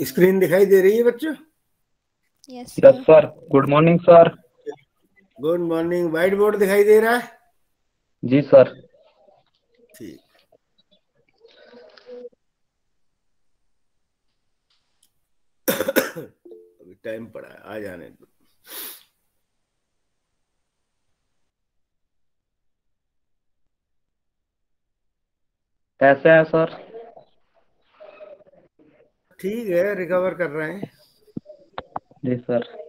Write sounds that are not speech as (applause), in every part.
Screen दिखाई दे रही है बच्चों? Yes sir good morning sir good morning whiteboard दिखाई दे रहा है? जी सर ठीक। अभी टाइम पड़ा है आ जाने दो। कैसे हैं सर ठीक है रिकवर कर रहे हैं। जी sir.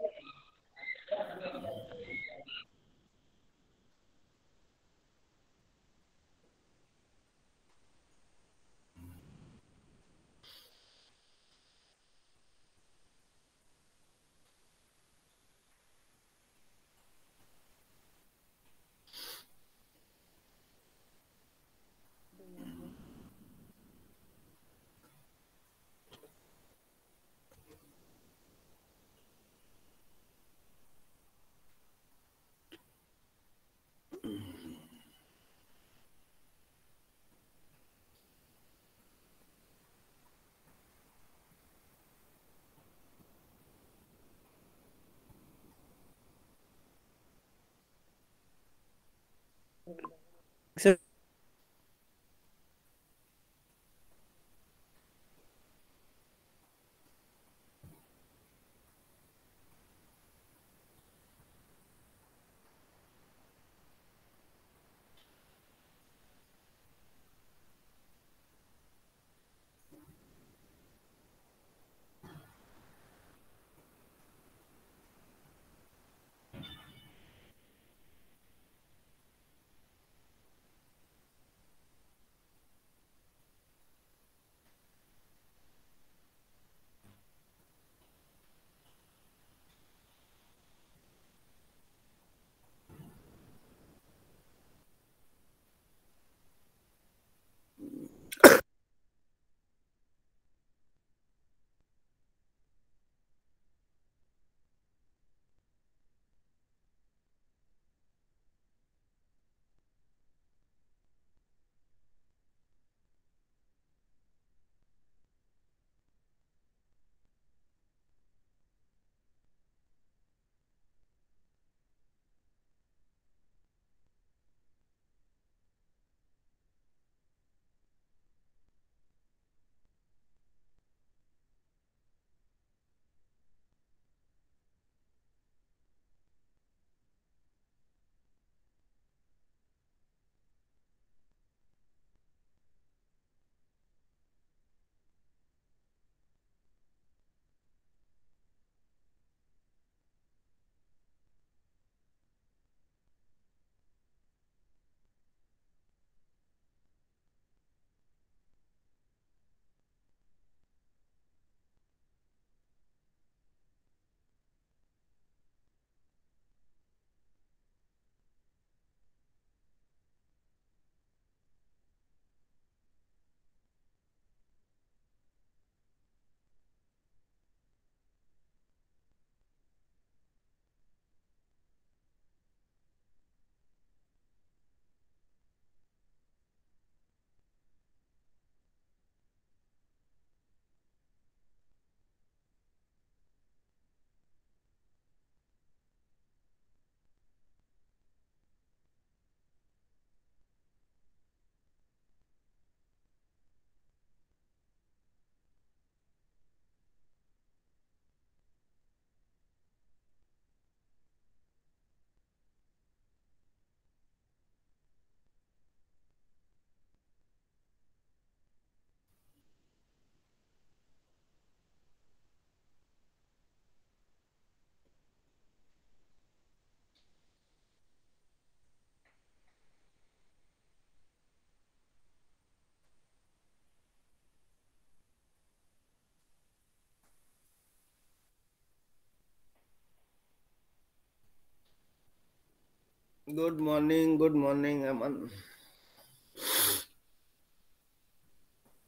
Good morning good morning Aman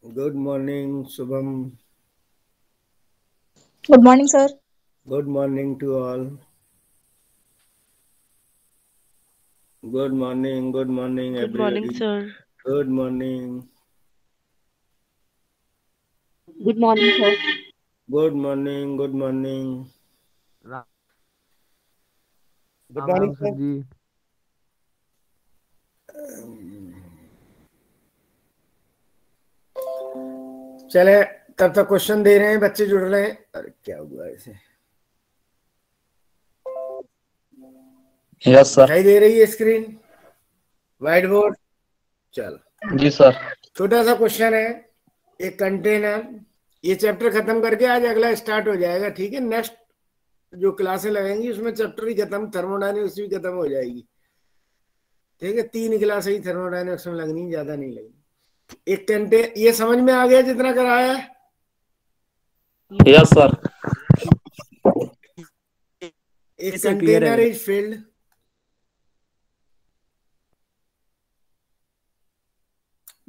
good morning Shubham Good morning, sir. Good morning to all. Good morning, good morning, Good morning, everybody. sir. Good morning. Good morning, sir. Good morning good morning good morning sir ji चले तब तक question दे रहे हैं बच्चे जुड़ रहे हैं। अरे क्या हुआ इसे? यस सर दिखाई दे रही है स्क्रीन व्हाइट बोर्ड चलो। जी सर छोटा सा क्वेश्चन है। एक कंटेनर ये चैप्टर खत्म करके आज अगला स्टार्ट हो जाएगा ठीक है? नेक्स्ट जो क्लासे लगेंगी उसमें चैप्टर ही खत्म थर्मोडाइनमिक्स भी खत्म हो जाएगी। ठीक है तीन गिलास ही थर्मोडाइनमिक्स में लगनी ज़्यादा नहीं लगनी। एक घंटे ये समझ में आ गया जितना कराया है? यस सर एक container is filled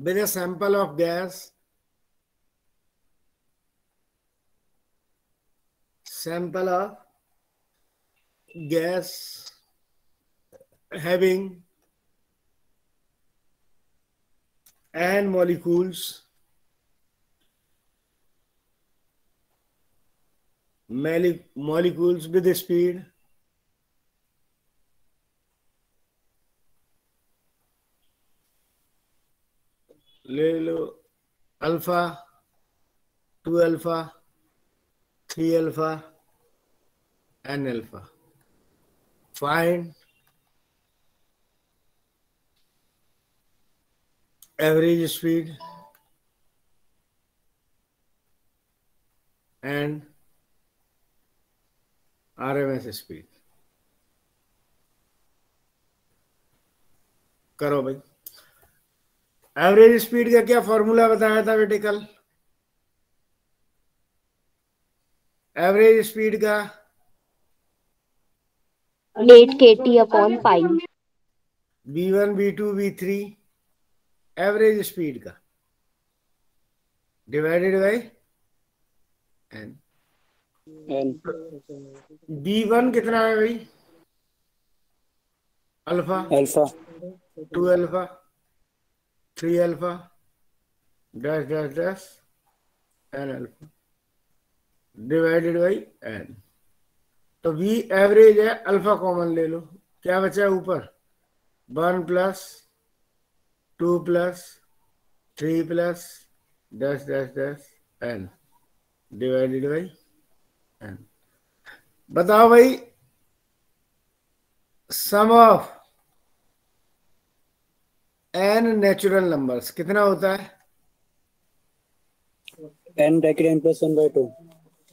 with a sample of gas. Sample of gas having n molecules mole- molecules with speed ले लो alpha two alpha three alpha N alpha find average speed and RMS speed करो भाई। Average speed का क्या formula बताया था बेटे कल? Average speed का eight K T upon five B one B two B three average speed का। Divided by N B one कितना है भाई? Alpha alpha two alpha three alpha dash dash dash N alpha divided by N तो V average है alpha common ले लो। क्या बचा है ऊपर? One plus two plus three plus dash dash dash N. Divided by N. बताओ भाई sum of N natural numbers कितना होता है? N bracket N plus one by two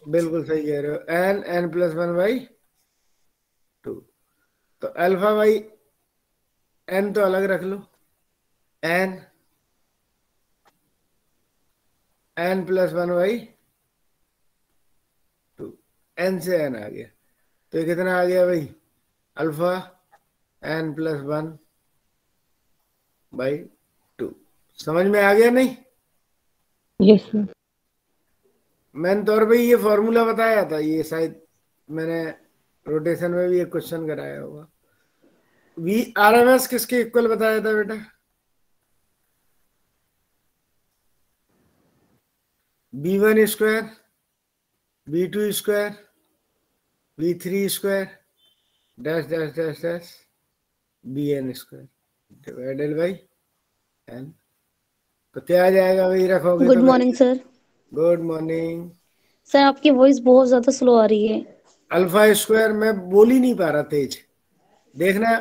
बिल्कुल सही कह रहे हो। N N plus one by two तो अल्फ़ा बाई एन तो अलग रख लो। N N plus one by two N से एन आ गया। तो कितना आ गया भाई? Alpha N plus one by two समझ में आ गया नहीं? यस सर मैंने तौर पे ये फॉर्मूला बताया था। ये शायद मैंने रोटेशन में भी एक क्वेश्चन कराया होगा। वी आर एम एस किसके इक्वल बताया था बेटा? B one square B two square B three square dash dash dash dash B N square divided by N तो क्या आ जाएगा भाई रखोगे good morning sir good morning sir आपकी वॉइस बहुत ज़्यादा स्लो आ रही है। अल्फ़ा स्क्वायर मैं बोल ही नहीं पा रहा तेज। देखना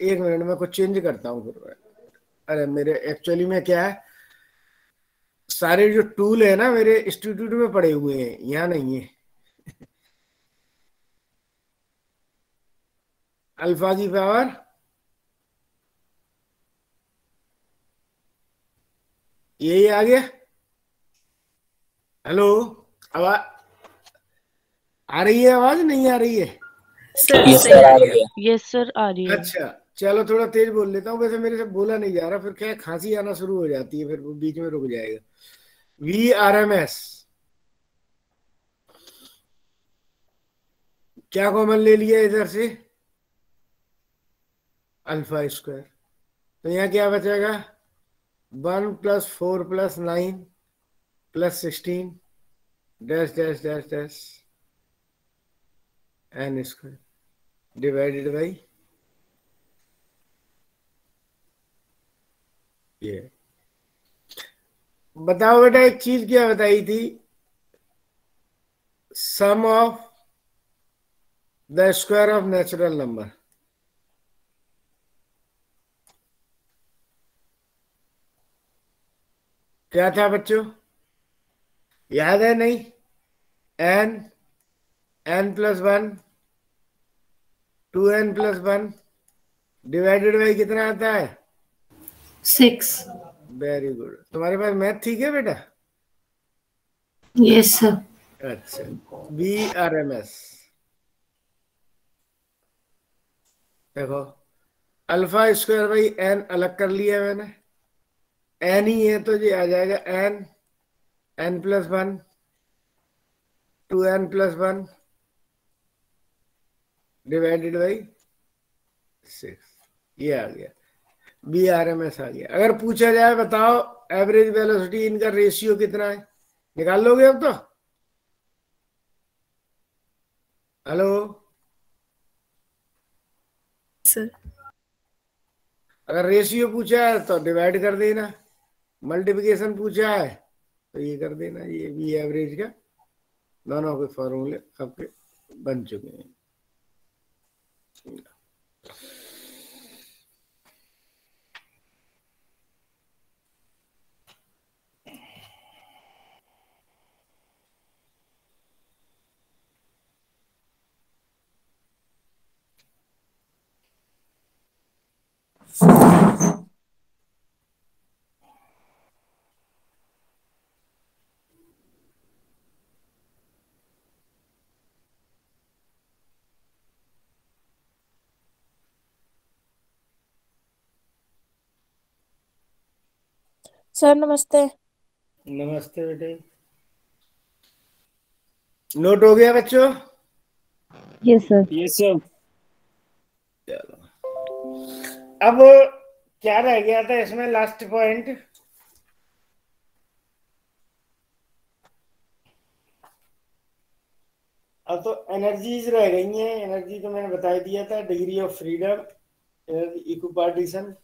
एक मिनट में कुछ चेंज करता हूँ। फिर अरे मेरे एक्चुअली में क्या है सारे जो टूल है ना मेरे इंस्टीट्यूट में पड़े हुए हैं यहाँ नहीं है। अल्फ़ा की पावर यही आ गया। हेलो आवाज़ आ रही है आवाज़? नहीं आ रही है? यस सर आ रही है। यस सर आ रही है। अच्छा। चलो थोड़ा तेज बोल लेता हूँ। वैसे मेरे से बोला नहीं जा रहा, फिर क्या खांसी आना शुरू हो जाती है, फिर वो बीच में रुक जाएगा। वी आर एम एस क्या कॉमन ले लिया इधर से? Alpha square. तो यहाँ क्या बचेगा? One plus four plus nine plus sixteen dash dash dash dash N square. Divided by ये बताओ बेटा, एक चीज़ क्या बताई थी? Sum of the square of natural number क्या था बच्चों? याद है नहीं? N N plus one two N plus one divided by कितना आता है? सिक्स। वेरी गुड तुम्हारे पास मैथ ठीक है बेटा? यस सर अच्छा। बी आर एम एस देखो अल्फ़ा स्क्वायर बाई एन अलग कर लिया मैंने। एन ही है तो ये आ जाएगा N N plus one two N plus one divided by six ये आ गया। बी आर एम एस आ गया। अगर पूछा जाए बताओ एवरेज वेलोसिटी इनका रेशियो कितना है? निकाल लोगे अब तो? हेलो सर अगर रेशियो पूछा है तो डिवाइड कर देना। मल्टीप्लिकेशन पूछा है तो ये कर देना। ये भी एवरेज का। दोनों के फॉर्मूले आपके बन चुके हैं। सर नमस्ते। नमस्ते बेटे। नोट हो गया बच्चों? Yes sir sir. चलो। अब क्या रह गया था इसमें लास्ट पॉइंट अब तो एनर्जीज रह गई हैं। एनर्जी तो मैंने बता दिया था। डिग्री ऑफ़ फ्रीडम इक्विपार्टीशन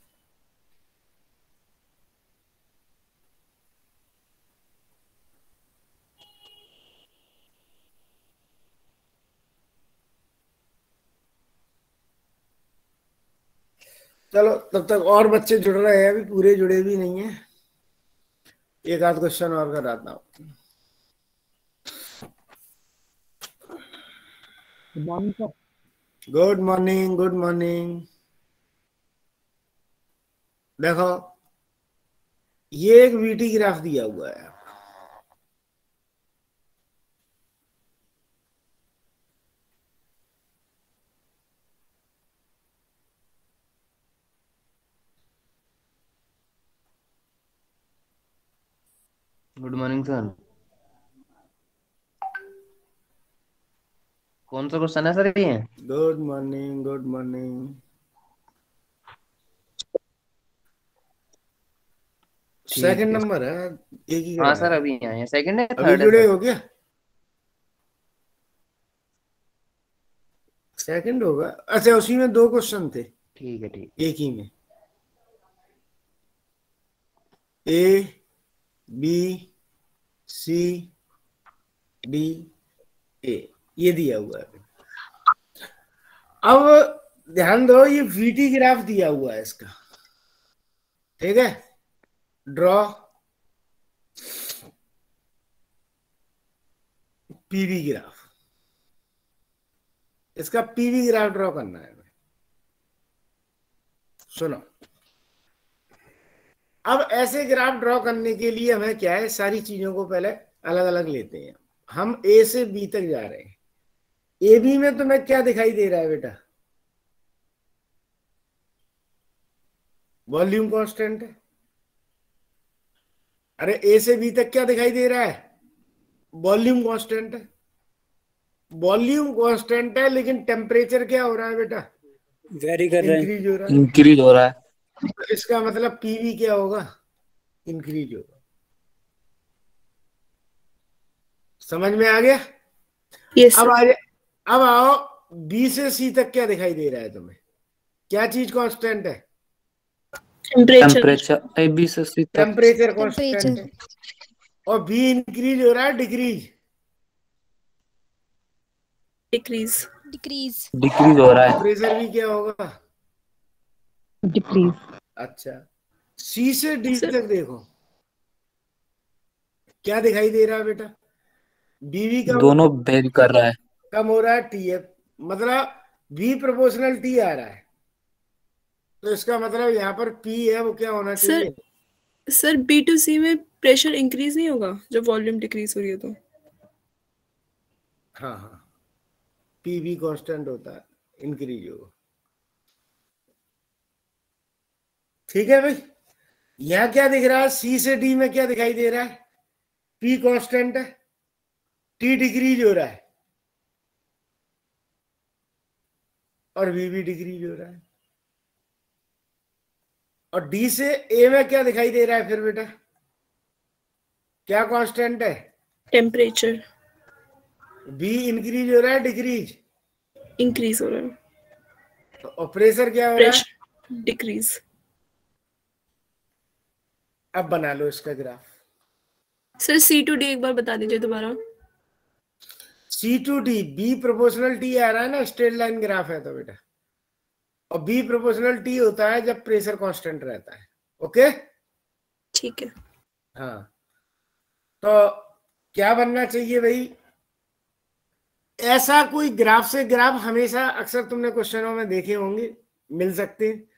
चलो तब तक और बच्चे जुड़ रहे हैं अभी पूरे जुड़े भी नहीं है। एक आध क्वेश्चन और कराता हूँ। गुड मॉर्निंग गुड मॉर्निंग देखो ये एक वीटी ग्राफ दिया हुआ है। गुड मॉर्निंग सर कौन सा क्वेश्चन है सर ये? Good morning good morning second number है एक ही हाँ सर अभी आए हैं। सेकंड है थर्ड है जुड़े हो क्या? सेकंड होगा। अच्छा उसी में दो क्वेश्चन थे। ठीक है ठीक एक ही में। A B C D A ये दिया हुआ है। अब ध्यान दो, ये वीटी ग्राफ दिया हुआ है इसका। ठीक है? ड्रॉ पीवी ग्राफ इसका पीवी ग्राफ ड्रॉ करना है। सुनो। अब ऐसे ग्राफ ड्रॉ करने के लिए हमें क्या है? सारी चीज़ों को पहले अलग अलग लेते हैं। हम ए से बी तक जा रहे हैं। ए बी में तुम्हें क्या दिखाई दे रहा है बेटा? वॉल्यूम कांस्टेंट है। अरे ए से बी तक क्या दिखाई दे रहा है? वॉल्यूम कांस्टेंट है। वॉल्यूम कांस्टेंट है लेकिन टेम्परेचर क्या हो रहा है बेटा? वेरी कर रहे हैं। इंक्रीज हो रहा है। इंक्रीज हो रहा है। इसका मतलब पीवी क्या होगा? इंक्रीज होगा। समझ में आ गया? यस अब आ अब आओ बी से सी तक क्या दिखाई दे रहा है तुम्हें? क्या चीज़ कांस्टेंट है? टेम्परेचर टेम्परेचर बी से सी तक। टेम्परेचर कांस्टेंट है। और बी इंक्रीज हो रहा है डिक्रीज डिक्रीज डिक्रीज डिक्रीज हो रहा है। टेम्परेचर भी क्या होगा? डिक्रीज अच्छा। सी से डी तक देखो। क्या दिखाई दे रहा है बेटा? बीवी का दोनों वेरी कर रहा है। कम हो रहा है टी एफ़ मतलब बी प्रोपोर्शनल टी आ रहा है। तो इसका मतलब यहाँ पर पी है वो क्या होना चाहिए? सर बी टू सी में प्रेशर इंक्रीज नहीं होगा? जब वॉल्यूम डिक्रीज हो रही है तो। हाँ हाँ। पी भी कांस्टेंट होता है इंक्रीज होगा। ठीक है भाई? यहाँ क्या दिख रहा है? सी से डी में क्या दिखाई दे रहा है? पी कांस्टेंट है। टी डिक्रीज हो रहा है। और वी भी डिक्रीज हो रहा है। और डी से ए में क्या दिखाई दे रहा है फिर बेटा? क्या कांस्टेंट है? टेम्परेचर बी इंक्रीज हो रहा है डिक्रीज इंक्रीज हो रहा है। और प्रेशर क्या हो रहा है? डिक्रीज अब बना लो इसका graph. Sir C to D एक बार बता दीजिए दोबारा। C to D B proportional T आ रहा है ना स्ट्रेट लाइन ग्राफ है तो बेटा। और बी प्रोपोर्शनल टी होता है जब प्रेशर कांस्टेंट रहता है ओके ठीक है। हाँ। तो क्या बनना चाहिए भाई? ऐसा कोई ग्राफ से ग्राफ हमेशा अक्सर तुमने क्वेश्चनों में देखे होंगे मिल सकते हैं।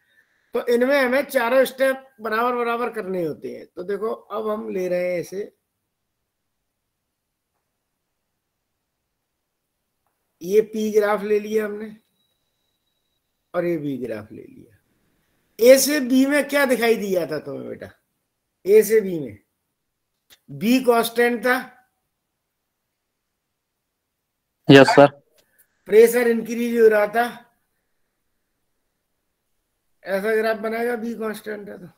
तो इनमें हमें चारों स्टेप बराबर बराबर करने होते हैं। तो देखो अब हम ले रहे हैं इसे। ये पी ग्राफ ले लिया हमने और ये बी ग्राफ ले लिया। ए से बी में क्या दिखाई दिया था तुम्हें बेटा? ए से बी में। बी कांस्टेंट था। यस सर प्रेशर इंक्रीज हो रहा था। ऐसा ग्राफ बनाएगा बी कांस्टेंट है तो।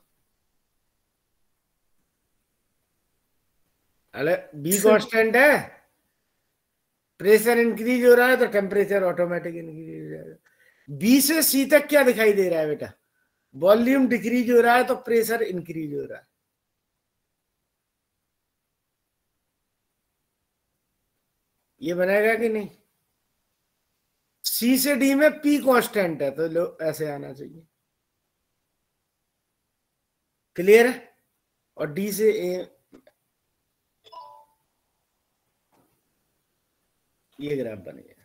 अरे बी कांस्टेंट (laughs) है? प्रेशर इंक्रीज हो रहा है तो टेम्परेचर ऑटोमेटिक इंक्रीज हो जाएगा बी से सी तक क्या दिखाई दे रहा है बेटा? वॉल्यूम डिक्रीज हो रहा है तो प्रेशर इंक्रीज हो रहा है। ये बनाएगा कि नहीं? सी से डी में पी कांस्टेंट है तो लो ऐसे आना चाहिए। क्लियर है और डी से ए ये ग्राफ बन गया।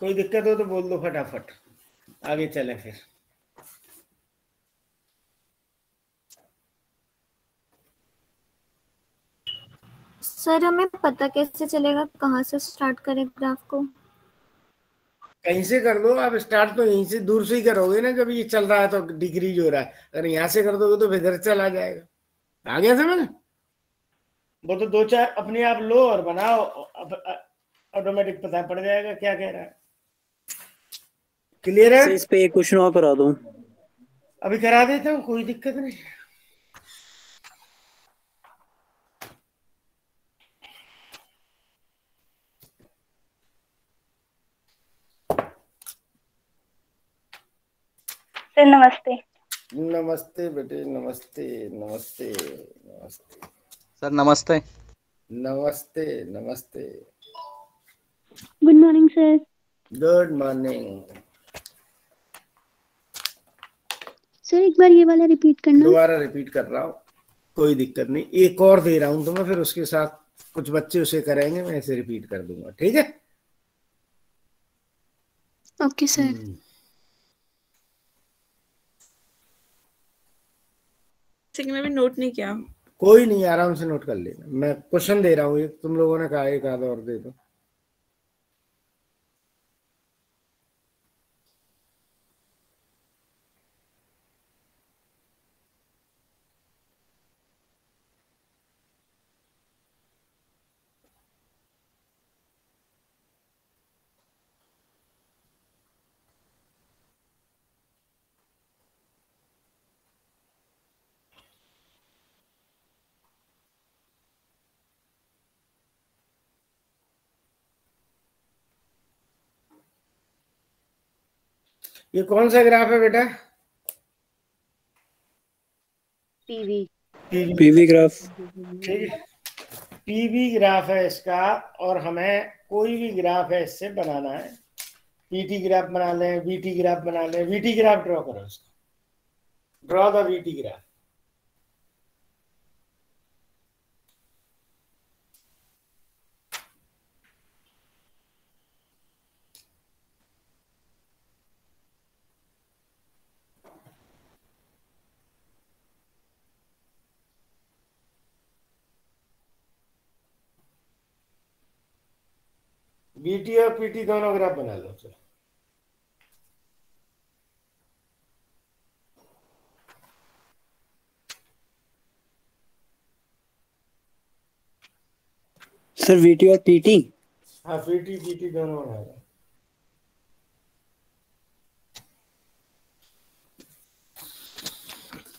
कोई दिक्कत हो तो बोल दो फटाफट। आगे चले फिर। सर हमें पता कैसे चलेगा कहाँ से स्टार्ट करें ग्राफ को? कहीं से कर दो आप स्टार्ट तो यहीं से दूर से ही करोगे ना जब ये चल रहा है तो डिक्रीज हो रहा है। अगर यहाँ से कर दोगे तो इधर चला जाएगा। आ गया समझ? वो तो दो चार अपने आप लो और बनाओ ऑटोमेटिक पता पड़ जाएगा क्या कह रहा है। क्लियर है? इस पे एक क्वेश्चन और करा दूँ। अभी करा देता हूँ कोई दिक्कत नहीं। सर नमस्ते। नमस्ते बेटे नमस्ते नमस्ते नमस्ते। सर नमस्ते। नमस्ते नमस्ते। Good morning sir good morning sir एक बार ये वाला रिपीट करना। दोबारा रिपीट कर रहा हूँ। कोई दिक्कत नहीं। एक और दे रहा हूँ तुम्हें फिर उसके साथ कुछ बच्चे उसे करेंगे मैं ऐसे रिपीट कर दूँगा ठीक है? ओके सर में मैं भी नोट नहीं किया। कोई नहीं, आराम से नोट कर लेना। मैं क्वेश्चन दे रहा हूँ तुम लोगों ने कहा, एक आधा और दे दो। ये कौन सा ग्राफ है बेटा? PV PV graph. ठीक है। पीवी ग्राफ है इसका और हमें कोई भी ग्राफ है इससे बनाना है। पीटी ग्राफ बना लें वीटी ग्राफ बना लें। वीटी ग्राफ ड्रॉ करो इसका। Draw the VT graph. BT और पीटी दोनों ग्राफ बना लो चलो। Sir, VT or PT? हाँ पीटी पीटी दोनों बना लो।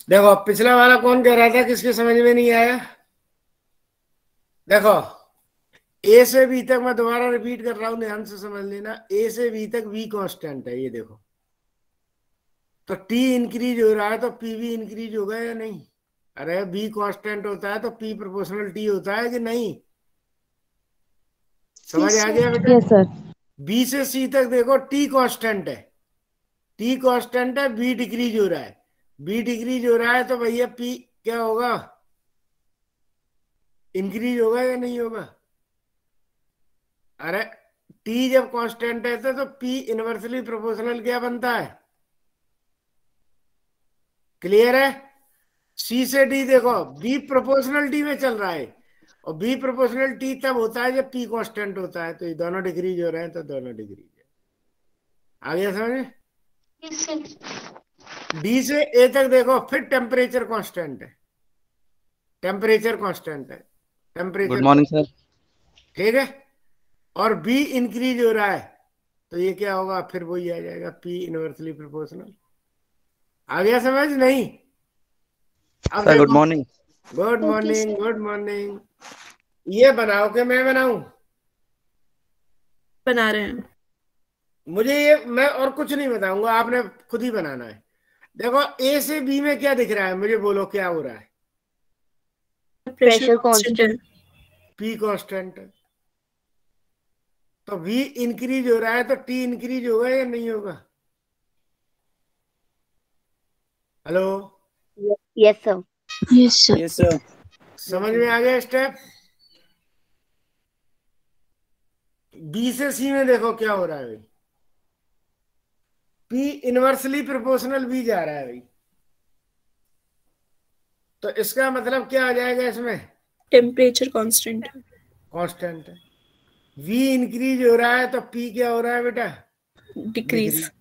देखो पिछला वाला कौन कह रहा था? किसके समझ में नहीं आया? देखो। ए से बी तक मैं दोबारा रिपीट कर रहा हूँ ध्यान से समझ लेना। ए से बी तक वी कांस्टेंट है ये देखो। तो टी इंक्रीज हो रहा है तो पी भी इंक्रीज होगा या नहीं? अरे बी कांस्टेंट होता है तो पी प्रोपोर्शनल टी होता है कि नहीं? समझ आ गया बेटा? सर बी से सी तक देखो टी कांस्टेंट है। टी कांस्टेंट है बी डिक्रीज हो रहा है। बी डिक्रीज हो रहा है तो भैया पी क्या होगा? इंक्रीज होगा या नहीं होगा? अरे टी जब कांस्टेंट है तो, तो पी इनवर्सली प्रोपोर्शनल क्या बनता है? क्लियर है? सी से डी देखो बी प्रोपोर्शनल डी में चल रहा है। और बी प्रोपोर्शनल टी तब होता है जब पी कांस्टेंट होता है। तो ये दोनों डिग्रीज हो रहे हैं तो दोनों डिग्रीज है। आ गया समझ डी से ए तक देखो फिर टेम्परेचर कांस्टेंट है। टेम्परेचर कांस्टेंट है। टेम्परेचर गुड मॉर्निंग सर ठीक है? और बी इंक्रीज हो रहा है तो ये क्या होगा? फिर वही आ जाएगा पी इनवर्सली प्रोपोर्शनल आ गया समझ? नहीं। Good morning good morning good morning ये बनाओ कि मैं बनाऊ? बना रहे हैं। मुझे ये मैं और कुछ नहीं बताऊँगा आपने खुद ही बनाना है। देखो ए से बी में क्या दिख रहा है? मुझे बोलो क्या हो रहा है? Constant है पी कांस्टेंट है तो वी इंक्रीज हो रहा है तो टी इंक्रीज होगा या नहीं होगा? Hello yes sir yes sir. समझ में आ गया स्टेप बी से सी में देखो क्या हो रहा है भाई। पी इनवर्सली प्रोपोर्शनल बी जा रहा है भाई। तो इसका मतलब क्या आ जाएगा इसमें? टेम्परेचर कांस्टेंट है कांस्टेंट है वी इंक्रीज हो रहा है तो पी क्या हो रहा है बेटा? डिक्रीज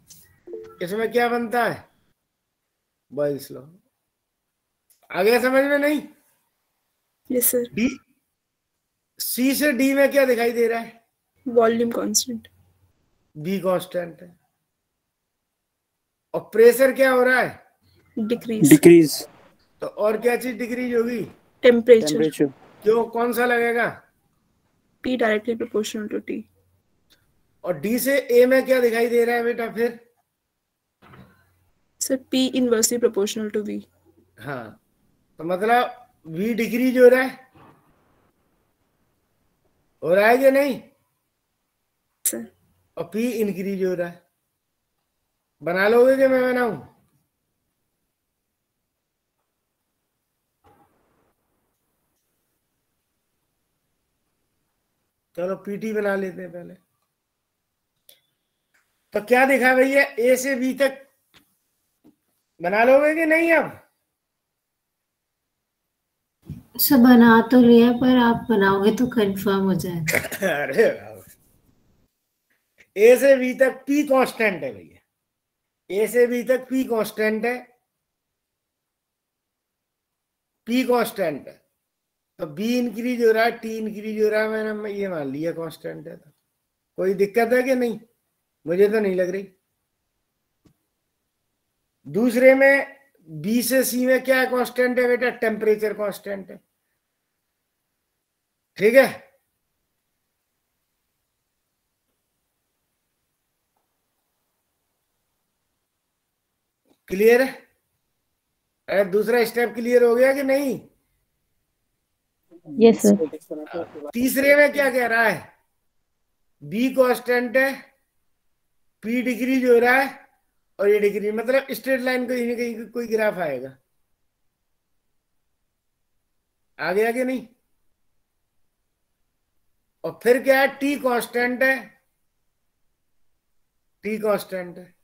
इसमें क्या बनता है? बॉयल्स लॉ आ गया समझ में नहीं? यस सर डी सी से डी में क्या दिखाई दे रहा है? वॉल्यूम कांस्टेंट बी कांस्टेंट है। और प्रेशर क्या हो रहा है? डिक्रीज डिक्रीज तो और क्या चीज़ डिक्रीज होगी? टेम्परेचर क्यों? कौन सा लगेगा? P directly proportional to T. और डी से ए में क्या दिखाई दे रहा है बेटा फिर? Sir P inversely proportional to V. हाँ तो मतलब वी डिक्रीज हो रहा है हो रहा है कि नहीं? सर और पी इंक्रीज हो रहा है। बना लोगे कि मैं बनाऊँ? चलो पीटी बना लेते हैं पहले। तो क्या दिखा भैया ए से बी तक बना लोगे कि नहीं अब? सब बना तो लिया पर आप बनाओगे तो कंफर्म हो जाएगा। (laughs) अरे ए से बी तक पी कांस्टेंट है भैया। ए से बी तक पी कांस्टेंट है। पी कांस्टेंट है। तो बी इंक्रीज हो रहा है टी इंक्रीज हो रहा है, मैंने मैं ये मान लिया कांस्टेंट है तो। कोई दिक्कत है कि नहीं? मुझे तो नहीं लग रही। दूसरे में बी से सी में क्या कांस्टेंट है बेटा? टेम्परेचर कांस्टेंट है। ठीक है? क्लियर है? दूसरा स्टेप क्लियर हो गया कि नहीं? तीसरे में क्या कह रहा है? बी कांस्टेंट है पी डिग्री जो रहा है, और ये डिग्री मतलब स्ट्रेट लाइन कहीं ना कहीं कोई ग्राफ आएगा। आ गया कि नहीं। और फिर क्या है? टी कांस्टेंट है। टी कांस्टेंट है।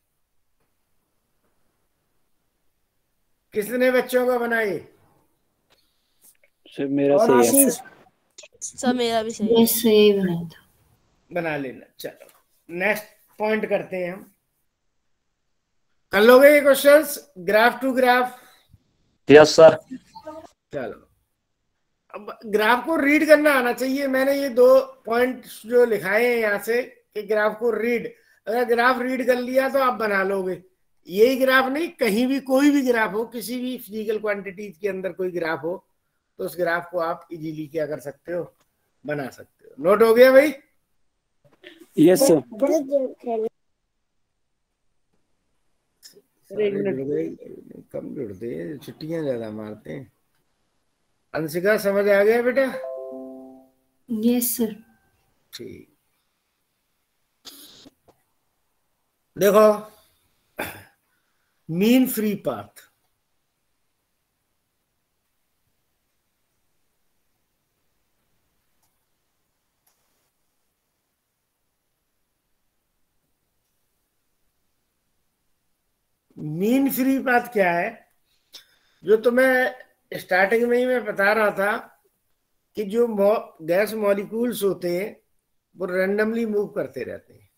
किसने बच्चों का बनाए? सर मेरा सही है सब मेरा भी सही है। यस यही बनाया था। बना लेना चलो। नेक्स्ट पॉइंट करते हैं हम। कर लोगे ये questions graph to graph yes sir चलो। अब ग्राफ को रीड करना आना चाहिए। मैंने ये दो पॉइंट जो लिखाए हैं यहाँ से कि ग्राफ को रीड अगर ग्राफ रीड कर लिया तो आप बना लोगे। यही ग्राफ नहीं कहीं भी कोई भी ग्राफ हो किसी भी फ़िज़िकल क्वांटिटीज के अंदर कोई ग्राफ हो तो उस ग्राफ को आप इजीली क्या कर सकते हो? बना सकते हो। नोट हो गया भाई? यस सर कम जुड़ते हैं छुट्टियाँ ज़्यादा मारते हैं। अंशिका समझ आ गया बेटा? यस सर ठीक। देखो mean free path mean free बात क्या है? जो तुम्हें स्टार्टिंग में ही मैं बता रहा था कि जो गैस मॉलिक्यूल्स होते हैं, वो रैंडमली मूव करते रहते हैं।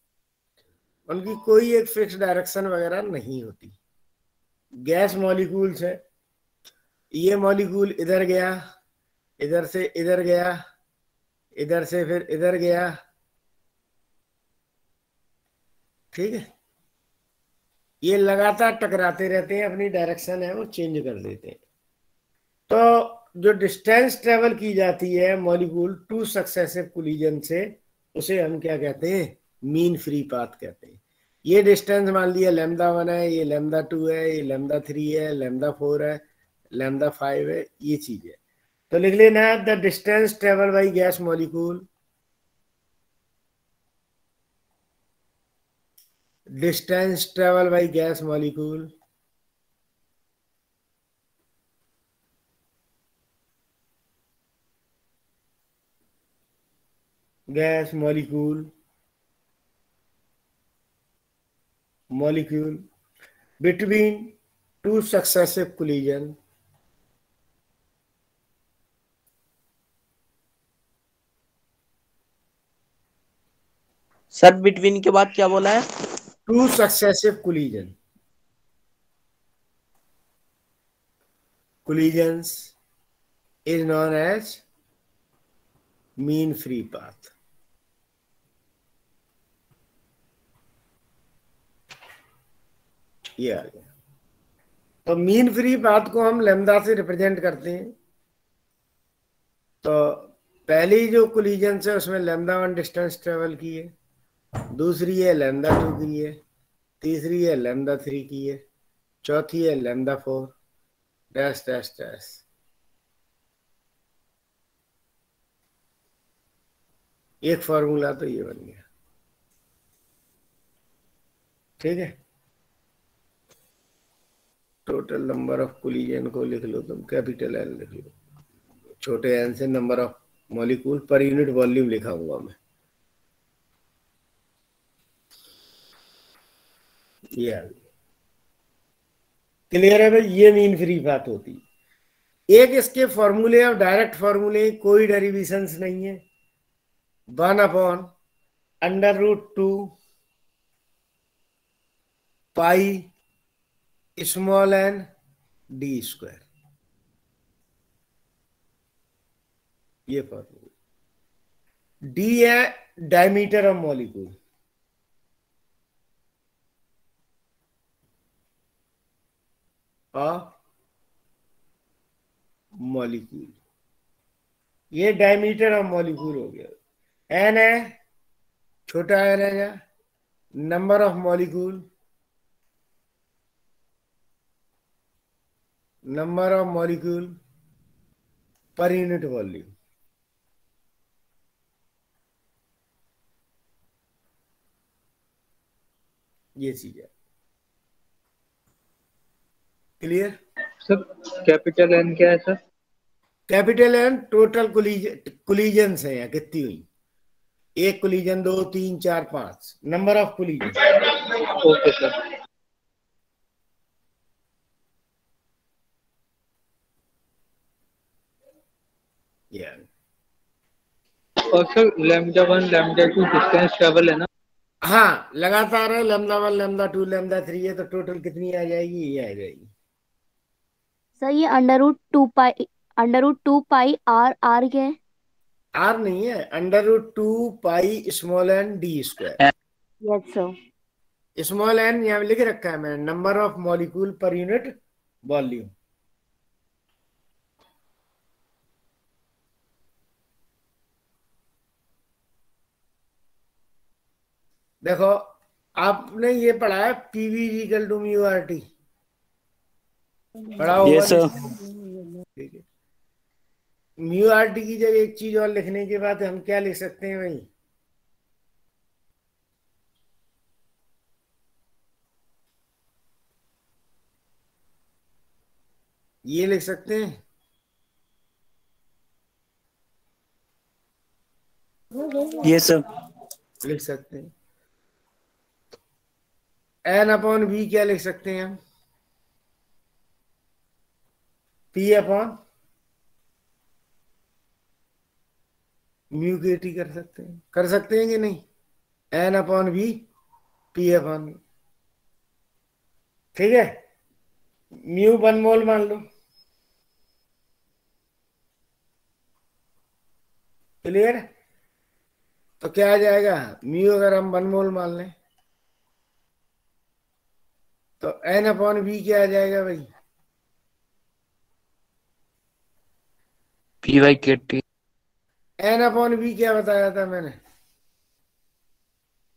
उनकी कोई एक फिक्स डायरेक्शन वगैरह नहीं होती। गैस मॉलिक्यूल्स है, ये मॉलिक्यूल इधर गया, इधर से इधर गया, इधर से फिर इधर गया। ठीक है? ये लगातार टकराते रहते हैं, अपनी डायरेक्शन है, वो चेंज कर देते हैं। तो जो डिस्टेंस ट्रेवल की जाती है मॉलिक्यूल टू सक्सेसिव कोलिजन से, उसे हम क्या कहते हैं? मीन फ्री पाथ कहते हैं। ये डिस्टेंस मान लिया लेमदा वन है, ये लेमदा टू है, ये लेमदा थ्री है लेमदा फोर है लेमदा फाइव है, ये चीज़ है। तो लिख लेना the distance travel by gas molecule distance travel by gas molecule gas molecule molecule between two successive collision sir between के बाद क्या बोला है two successive collision collisions is known as mean free path ये आ गया। तो मीन फ्री पाथ को हम लेमदा से रिप्रेजेंट करते हैं। तो पहली जो कोलिजन है, उसमें लेमदा वन डिस्टेंस ट्रेवल की है। दूसरी है लेमदा टू की है, तीसरी है लेमदा थ्री की है, चौथी है lambda four dash dash dash एक फॉर्मूला तो ये बन गया। ठीक है? टोटल नंबर ऑफ़ कोलिजन को लिख लो तुम कैपिटल एन लिख लो। छोटे एन से number of molecule per unit volume लिखा हुआ मैं। ये क्लियर है भाई? ये मीन फ्री बात होती। एक इसके फॉर्मूले और डायरेक्ट फॉर्मूले कोई डेरिवेशंस नहीं है। One upon under root two pi small N D square ये फॉर्मूला डी है diameter of molecule of molecule ये डायमीटर ऑफ़ मॉलिक्यूल हो गया। एन है, छोटा एन है number of molecule number of molecule per unit volume ये चीज़ है। क्लियर सर कैपिटल एन क्या है sir capital N total collision है यहाँ कितनी हुई? एक कोलिजन दो तीन चार पाँच। Number of collision okay sir या और sir lambda one lambda two distance travel है ना? हाँ लगातार है lambda one lambda two lambda three है तो टोटल कितनी आ जाएगी? ये आ जाएगी। सर ये under root two pi under root two pi R R क्या है? आर नहीं है under root two pi small N D square. Yes sir small N यहाँ लिख रखा है मैंने number of molecule per unit volume. देखो आपने ये पढ़ा है PV equal to mu R T. Yes, mu R T की जब एक चीज़ और लिखने के बाद हम क्या लिख सकते हैं भाई? ये लिख सकते हैं? यस सब। लिख सकते हैं। एन अपॉन बी क्या लिख सकते हैं हम? P upon mu K T कर सकते हैं। कर सकते हैं कि नहीं? N upon V P upon ठीक है? म्यू वन मोल मान लो। क्लियर तो क्या आ जाएगा? म्यू अगर हम वन मोल मान लें तो एन अपॉन वी क्या आ जाएगा भाई? P by K T. N upon V क्या बताया था मैंने?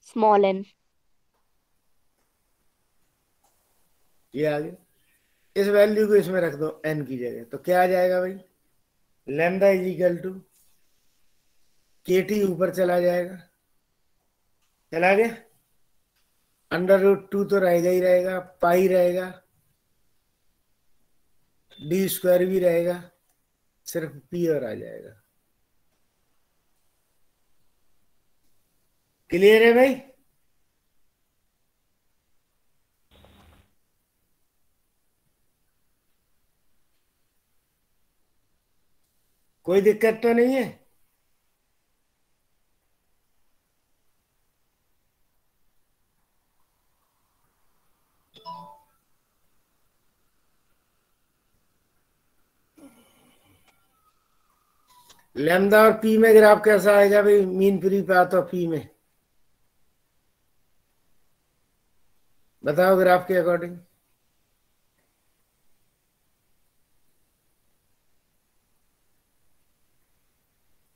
Small N. ये आ गया। इस वैल्यू को इसमें रख दो एन की जगह। तो क्या आ जाएगा भाई? Lambda is equal to K T ऊपर चला जाएगा। चला गया? अंडर रूट टू तो रहेगा ही रहेगा पाई रहेगा डी स्क्वायर भी रहेगा। सिर्फ़ पियर आ जाएगा क्लियर है भाई कोई दिक्कत तो नहीं है लेमदा और पी में ग्राफ कैसा आएगा भाई मीन फ्री पाथ और पी में। बताओ ग्राफ के अकॉर्डिंग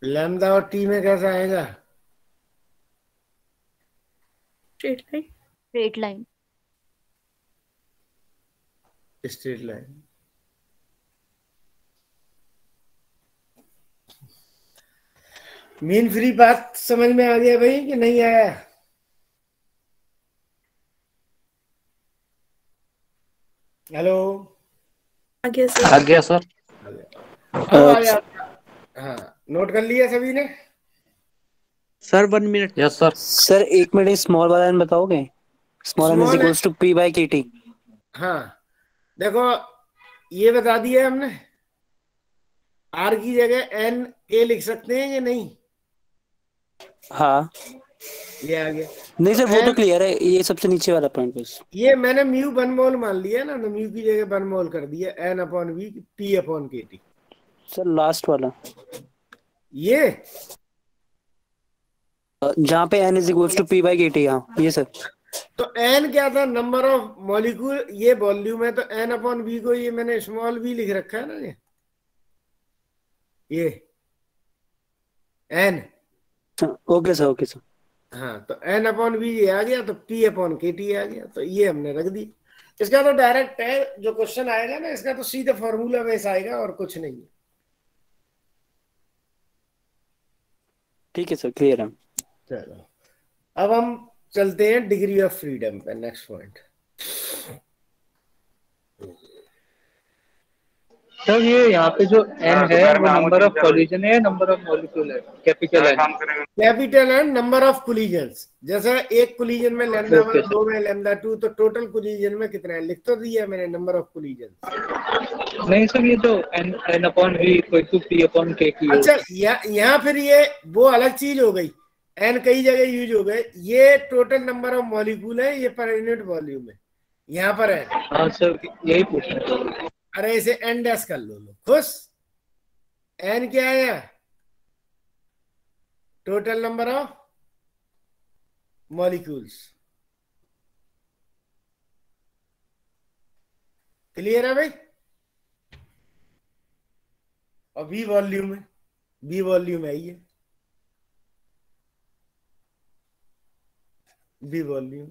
लेमदा और टी में कैसा आएगा? Straight line straight line straight line mean free बात समझ में आ गया भाई कि नहीं आया? हेलो आ गया सर। आ गया सर। हाँ नोट कर लिया सभी ने? Sir one minute yes sir sir एक मिनट स्मॉल वाला बताओगे? Small N is equals to P by K T हाँ। देखो ये बता दिया हमने। आर की जगह एन ए लिख सकते हैं या नहीं? हाँ। ये आ गया। नहीं सर वो तो क्लियर है ये सबसे नीचे वाला पॉइंट बस। ये मैंने म्यू वन मोल मान लिया ना तो म्यू की जगह वन मोल कर दिया N upon V P upon K T sir last वाला। ये? जहाँ पे N is equals to P by K T हाँ ये सर। तो एन क्या था? नंबर ऑफ़ मॉलिक्यूल ये वॉल्यूम है तो एन अपॉन वी को ये मैंने स्मॉल वी लिख रखा है ना ये। ये। N okay sir okay sir हाँ तो एन अपॉन वी ये आ गया तो पी अपॉन के टी आ गया तो ये हमने रख दी। इसका तो डायरेक्ट है जो क्वेश्चन आएगा ना इसका तो सीधे फॉर्मूला बेस आएगा और कुछ नहीं है। ठीक है सर क्लियर है। चलो। अब हम चलते हैं डिग्री ऑफ़ फ्रीडम पे नेक्स्ट पॉइंट सर ये यहाँ पे जो एन है वो नंबर ऑफ़ कोलिजन है। नंबर ऑफ़ मॉलिक्यूल है capital N capital and number of collisions जैसे एक कोलिजन में लैम्डा वन दो में लैम्डा टू तो टोटल कोलिजन में कितना है? लिख तो दिया मैंने नंबर ऑफ़ कोलिजन नहीं सर ये जो N N upon V equal to P upon K की अच्छा या, यहाँ फिर ये वो अलग चीज़ हो गई। एन कई जगह यूज़ हो गए। ये टोटल नंबर ऑफ़ मॉलिक्यूल है ये पर यूनिट वॉल्यूम है। यहाँ पर है। हाँ सर यही पूछना था। अरे इसे एन डैश कर लो लो। खुश? एन क्या है? Total number of molecules clear है भाई? और बी वॉल्यूम है। बी वॉल्यूम है ये। बी वॉल्यूम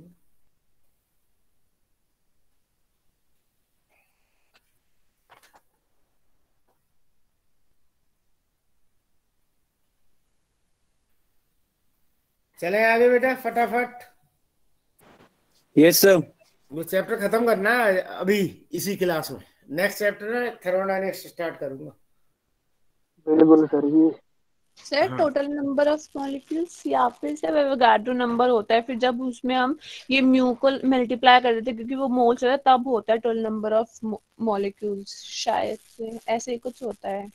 चले आगे बेटा फटाफट। यस सर वो चैप्टर खत्म करना है अभी इसी क्लास में। नेक्स्ट चैप्टर है थर्मोडायनेमिक्स स्टार्ट करूँगा। बिल्कुल सर ये sir. Total number of molecules यहाँ पे सिर्फ़ एवोगाड्रो नंबर होता है फिर जब उसमें हम ये म्यू को मल्टीप्लाई कर देते हैं क्योंकि वो मोल्स होता है तब होता है टोटल नंबर ऑफ़ मॉलिक्यूल्स शायद से ऐसे ही कुछ होता है।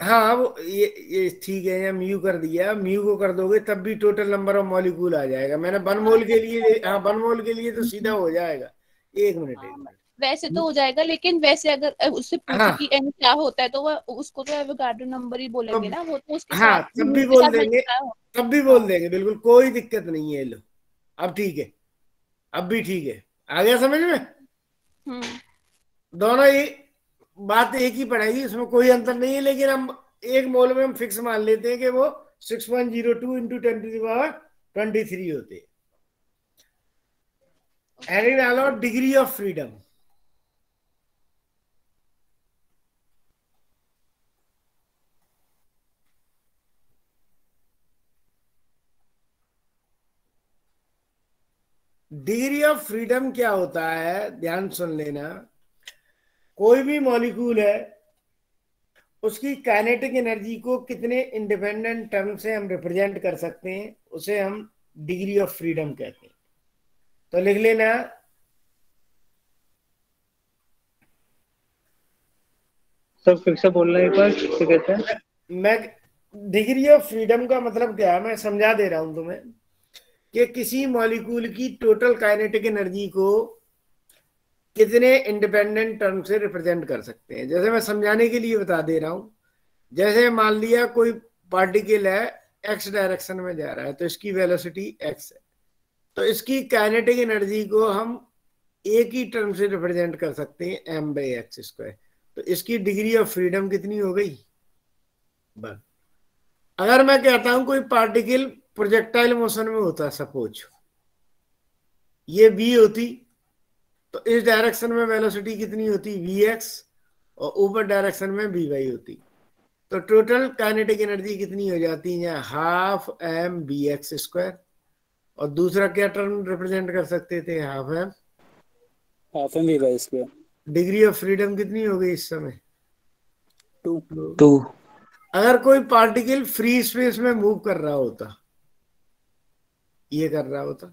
हाँ वो ये ये ठीक है या म्यू कर दिया। म्यू को कर दोगे तब भी टोटल नंबर ऑफ़ मॉलिक्यूल आ जाएगा। मैंने वन मोल के लिए हाँ। वन मोल के लिए तो सीधा हो जाएगा। एक मिनट एक मिनट। वैसे तो हो जाएगा लेकिन वैसे अगर उससे पूछे हाँ। कि एन क्या होता है तो वह उसको तो एवोगाड्रो नंबर ही बोलेंगे ना वो तो उसके हाँ साथ तब भी बोल देंगे तब भी बोल देंगे बिल्कुल कोई दिक्कत नहीं है लो। अब ठीक है अब भी ठीक है। आ गया समझ में? हम्म। दोनों ही बात एक ही पड़ेगी इसमें कोई अंतर नहीं है, लेकिन हम एक मोल में हम फिक्स मान लेते हैं कि वो six point zero two into ten to the power twenty three होते degree of freedom degree of freedom क्या होता है? ध्यान सुन लेना। कोई भी मॉलिक्यूल है उसकी काइनेटिक एनर्जी को कितने इंडिपेंडेंट टर्म से हम रिप्रेजेंट कर सकते हैं उसे हम डिग्री ऑफ़ फ्रीडम कहते हैं। तो लिख लेना। सर फिर से बोलना एक बार कहते हैं? मैं डिग्री ऑफ़ फ्रीडम का मतलब क्या है? मैं समझा दे रहा हूँ तुम्हें कि किसी मॉलिक्यूल की टोटल काइनेटिक एनर्जी को कितने इंडिपेंडेंट टर्म से रिप्रेजेंट कर सकते हैं। जैसे मैं समझाने के लिए बता दे रहा हूँ। जैसे मान लिया कोई पार्टिकल है एक्स डायरेक्शन में जा रहा है तो इसकी वेलोसिटी एक्स है। तो इसकी काइनेटिक एनर्जी को हम एक ही टर्म से रिप्रेजेंट कर सकते हैं एम बाई एक्स स्क्वायर तो इसकी डिग्री ऑफ़ फ्रीडम कितनी हो गई? बस। अगर मैं कहता हूँ कोई पार्टिकल प्रोजेक्टाइल मोशन में होता सपोज़ ये बी होती तो इस डायरेक्शन में वेलोसिटी कितनी होती? वी एक्स और ऊपर डायरेक्शन में वी वाई होती। तो टोटल काइनेटिक एनर्जी कितनी हो जाती है? Half M B X square. और दूसरा क्या टर्म रिप्रेजेंट कर सकते थे? Half M half M V by square. Degree of freedom कितनी हो गई इस समय? Two two. टू। अगर कोई पार्टिकल फ्री स्पेस में मूव कर रहा होता ये कर रहा होता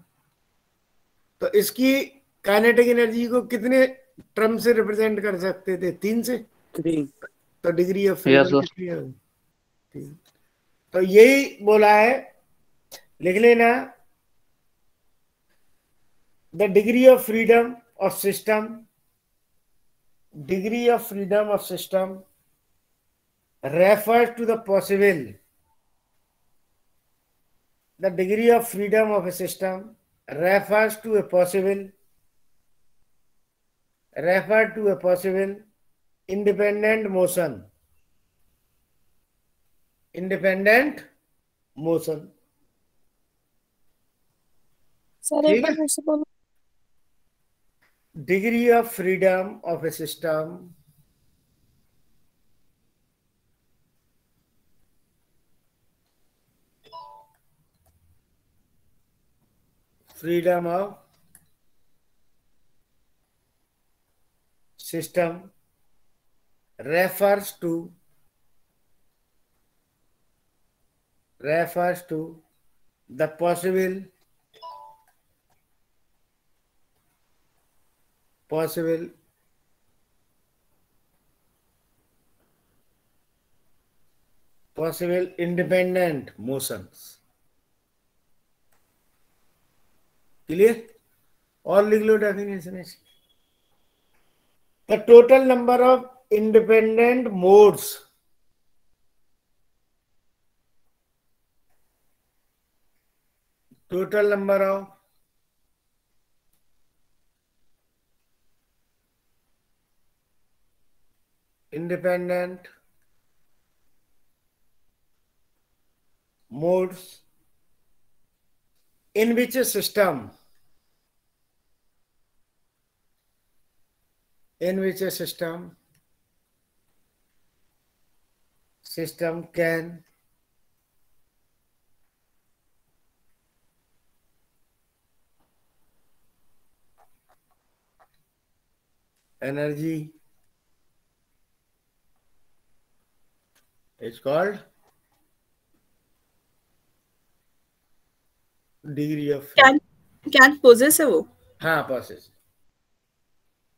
तो इसकी काइनेटिक एनर्जी को कितने टर्म से रिप्रेजेंट कर सकते थे? तीन से? तो डिग्री ऑफ़ फ्रीडम तीन। तो यही बोला है। लिख लेना। The degree of freedom of system degree of freedom of system refers to the possible the degree of freedom of a system refers to a possible refer to a possible independent motion. Independent motion. Degree of freedom of a system freedom of system refers to refers to the possible possible possible independent motions clear और लिख लो definition the total number of independent modes. Total number of independent modes in which a system in which a system. System can energy. Is called degree of can can possessive हाँ possess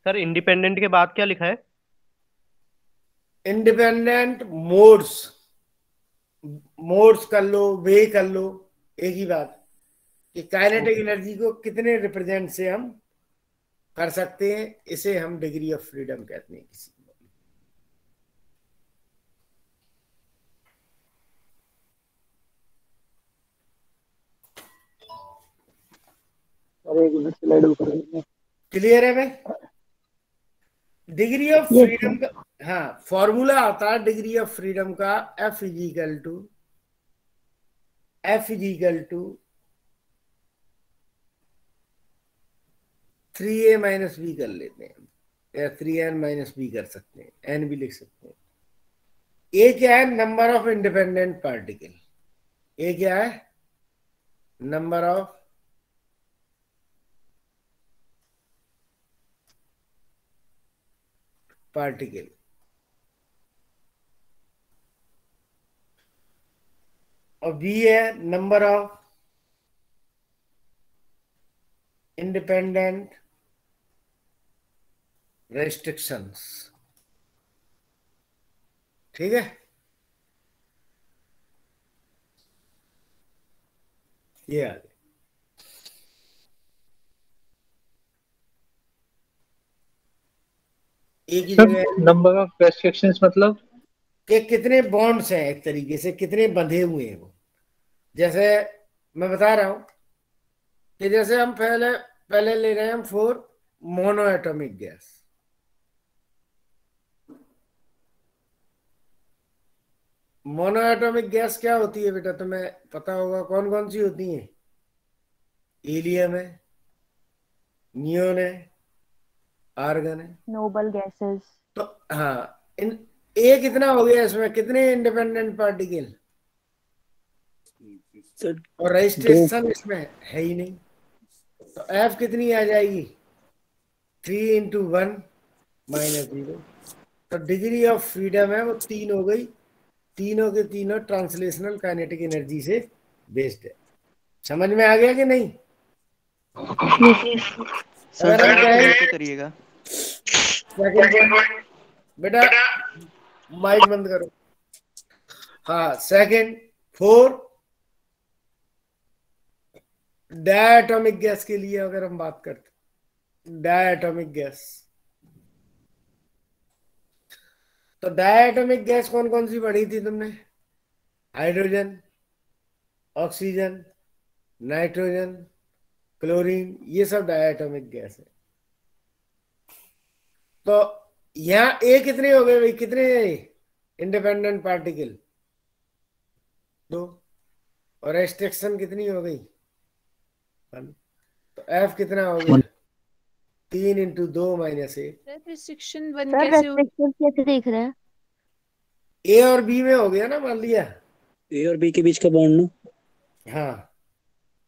sir independent के बाद क्या लिखा है? Independent modes modes कर लो वे कर लो एक ही बात। कि काइनेटिक एनर्जी को कितने रिप्रेजेंट से हम कर सकते हैं इसे हम डिग्री ऑफ़ फ्रीडम कहते हैं किसी क्लियर है भाई? डिग्री ऑफ़ फ्रीडम का हाँ फॉर्मूला आता है डिग्री ऑफ़ फ्रीडम का F equal to F equal to three A minus B कर लेते हैं या थ्री एन माइनस बी कर सकते हैं एन भी लिख सकते हैं। ए क्या है? Number of independent particle A क्या है? Number of particle. और बी है नंबर ऑफ़ इंडिपेंडेंट रेस्ट्रिक्शंस ठीक है? ये आ गया। एक ही जगह नंबर ऑफ़ रेस्ट्रिक्शंस मतलब? कि कितने बॉन्ड्स हैं एक तरीके से कितने बंधे हुए हैं वो। जैसे मैं बता रहा हूँ कि जैसे हम पहले पहले ले रहे हैं हम for monoatomic gas monoatomic gas क्या होती है बेटा तुम्हें पता होगा कौन कौन सी होती है? हीलियम है नियोन है आर्गन है नोबल गैसेस। तो हाँ इन ए कितना हो गया इसमें? कितने इंडिपेंडेंट पार्टिकल और रजिस्ट्रेशन इसमें है ही नहीं। तो एफ़ कितनी आ जाएगी? Three into one minus zero तो डिग्री ऑफ़ फ्रीडम है वो तीन हो गई। तीनों के तीनों ट्रांसलेशनल काइनेटिक एनर्जी से बेस्ड है। समझ में आ गया कि नहीं? करिएगा। सेकंड बेटा माइक बंद करो। हाँ सेकंड फोर डायटोमिक गैस के लिए अगर हम बात करते डायटोमिक गैस तो डायटोमिक गैस कौन कौन सी पढ़ी थी तुमने? हाइड्रोजन ऑक्सीजन नाइट्रोजन क्लोरीन ये सब डायटोमिक गैस है। तो यहाँ ए कितने हो गए भाई? कितने इंडिपेंडेंट पार्टिकल दो। और रेस्ट्रिक्शन कितनी हो गई? तो एफ़ कितना हो गया? तीन इंटू दो माइनस एक सर रिस्ट्रिक्शन वन कैसे कैसे देख रहे हैं? ए और बी में हो गया ना मान लिया? ए और बी के बीच का बॉन्ड ना? हाँ।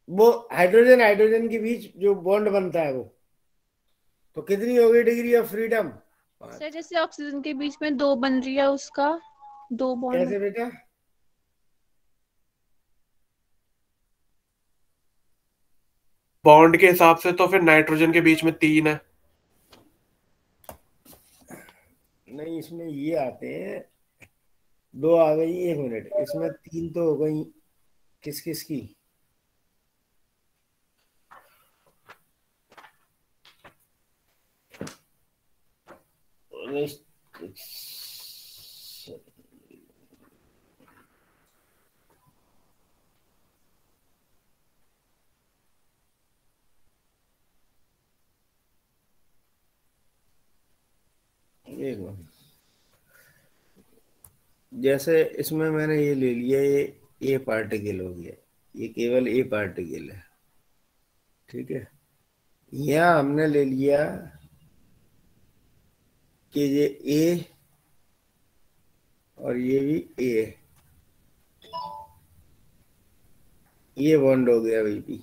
वो हाइड्रोजन हाइड्रोजन के बीच जो बॉन्ड बनता है वो। तो कितनी हो गई डिग्री ऑफ़ फ्रीडम सर जैसे ऑक्सीजन के बीच में दो बन रही है उसका दो बॉन्ड कैसे बेटा? बॉन्ड के हिसाब से तो फिर नाइट्रोजन के बीच में तीन है। नहीं इसमें ये आते हैं। दो आ गई एक मिनट। इसमें तीन तो हो गई। किस किस की? एक जैसे इसमें मैंने ये ले लिया, ये ए पार्टिकल हो गया। ये केवल ए पार्टिकल है। ठीक है? यहाँ हमने ले लिया कि ये ए और ये भी ए। ये बॉन्ड हो गया अभी भी।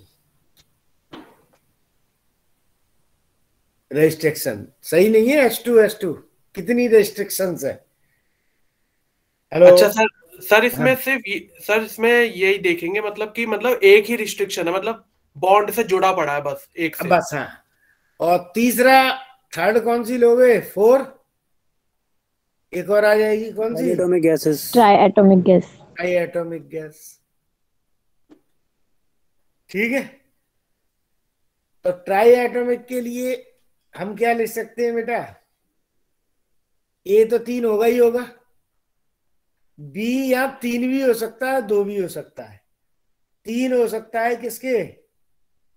रेस्ट्रिक्शन सही नहीं है एस टू एस टू कितनी रेस्ट्रिक्शंस है? हेलो अच्छा सर सर इसमें हाँ। सिर्फ़ सर इसमें यही देखेंगे मतलब कि मतलब एक ही रिस्ट्रिक्शन है मतलब बॉन्ड से जुड़ा पड़ा है बस एक से। बस हाँ। और तीसरा थर्ड कौन सी लोगे? फोर एक और आ जाएगी कौन सी? Atomic gases triatomic gas high atomic gas ठीक है? तो ट्राई एटॉमिक के लिए हम क्या लिख सकते हैं बेटा? ए तो तीन होगा ही होगा। बी या तीन भी हो सकता है दो भी हो सकता है। तीन हो सकता है किसके?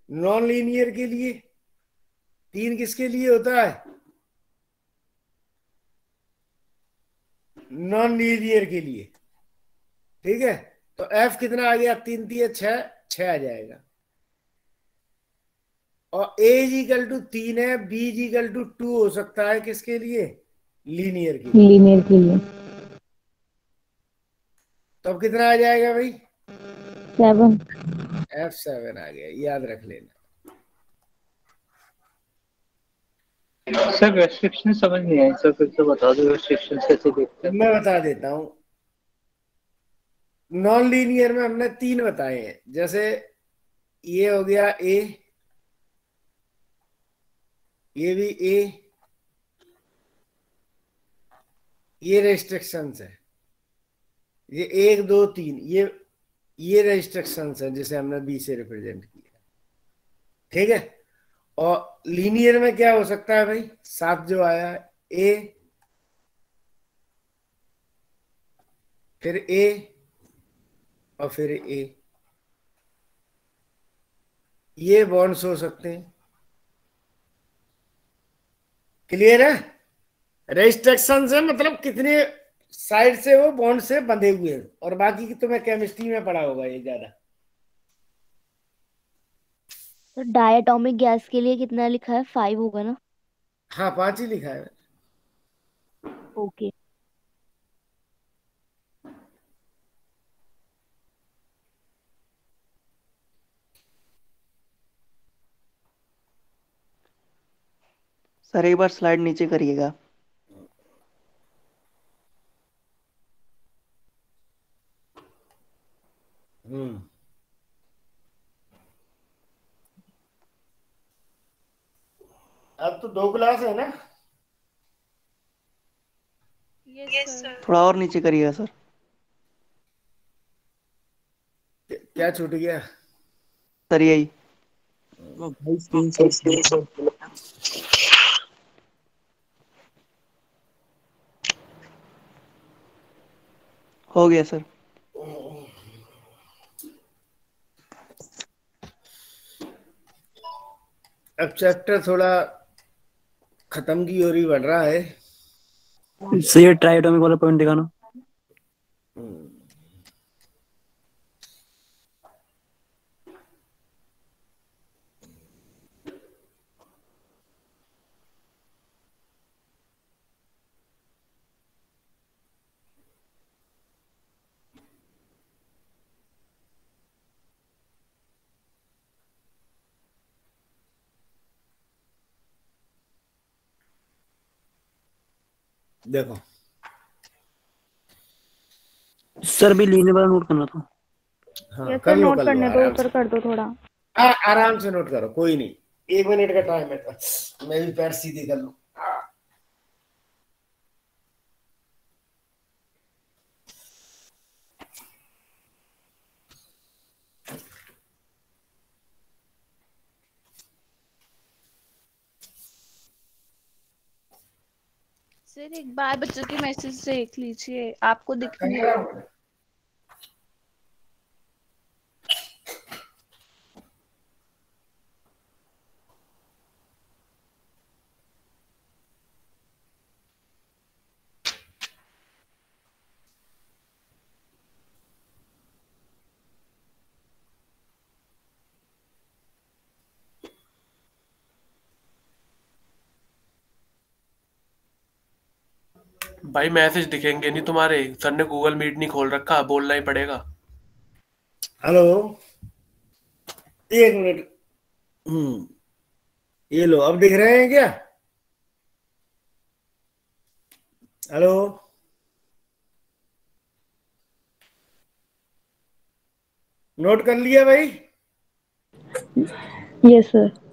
नॉन लीनियर के लिए। तीन किसके लिए होता है? नॉन लीनियर के लिए। ठीक है? तो एफ़ कितना आ गया? तीन तीन छह छह आ जाएगा। और ए इजिकल टू तीन है बी इजिकल टू टू हो सकता है किसके लिए? लीनियर के लिए। लीनियर के लिए। तो अब कितना आ जाएगा भाई? सेवन एफ़ सेवन आ गया। याद रख लेना। सर रेस्ट्रिक्शन समझ नहीं आई, सर, फिर से बता दो रेस्ट्रिक्शन कैसे देखते हैं। मैं बता देता हूँ। नॉन लीनियर में हमने तीन बताए हैं। जैसे ये हो गया ए ये भी ए ये रेस्ट्रिक्शंस है। ये एक, दो, तीन, ये ये रेस्ट्रिक्शंस है जिसे हमने बी से रिप्रेजेंट किया। ठीक है? और लीनियर में क्या हो सकता है भाई? सात जो आया ए फिर ए और फिर ए ये बॉन्ड्स हो सकते हैं। क्लियर है? रेस्ट्रिक्शन से मतलब कितने साइड से वो बॉन्ड से बंधे हुए हैं। और बाकी की तुम्हें केमिस्ट्री में पढ़ा होगा ये ज़्यादा। तो डायटोमिक गैस के लिए कितना लिखा है? फाइव होगा ना? हाँ पाँच ही लिखा है। ओके सर एक बार स्लाइड नीचे करिएगा। हम्म। अब तो दो क्लास है ना? सर थोड़ा और नीचे करिएगा सर। क्या छूट गया? सर यही। हो गया सर। अब चैप्टर थोड़ा खत्म की ओर ही बढ़ रहा है। सो ये ट्राई एटॉमिक वाला पॉइंट दिखाना। देखो। सर भी लीने वाला नोट करना था। हाँ कर नोट कर करने दो से। कर दो थोड़ा। आ, आराम से नोट करो कोई नहीं। एक मिनट का टाइम है। तो मैं भी पैर सीधे कर लूँ। एक बार बच्चों के मैसेज देख लीजिए आपको दिख कहिएगा भाई मैसेज दिखेंगे नहीं तुम्हारे। सर ने गूगल मीट नहीं खोल रखा बोलना ही पड़ेगा। हेलो। एक मिनट। हम्म। ये लो अब दिख रहे हैं क्या? हेलो। नोट कर लिया भाई? यस सर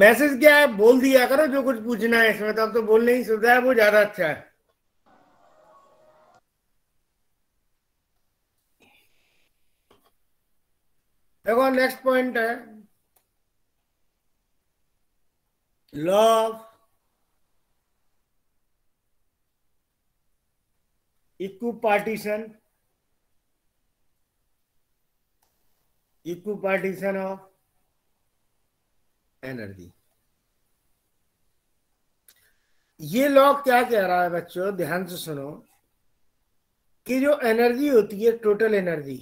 मैसेज क्या है? बोल दिया करो, जो कुछ पूछना है इसमें तो अब तो बोलने की सुविधा है, वो ज़्यादा अच्छा है। देखो नेक्स्ट पॉइंट है। Law equipartition equipartition of energy. ये लॉ क्या कह रहा है बच्चों ध्यान से सुनो। कि जो एनर्जी होती है टोटल एनर्जी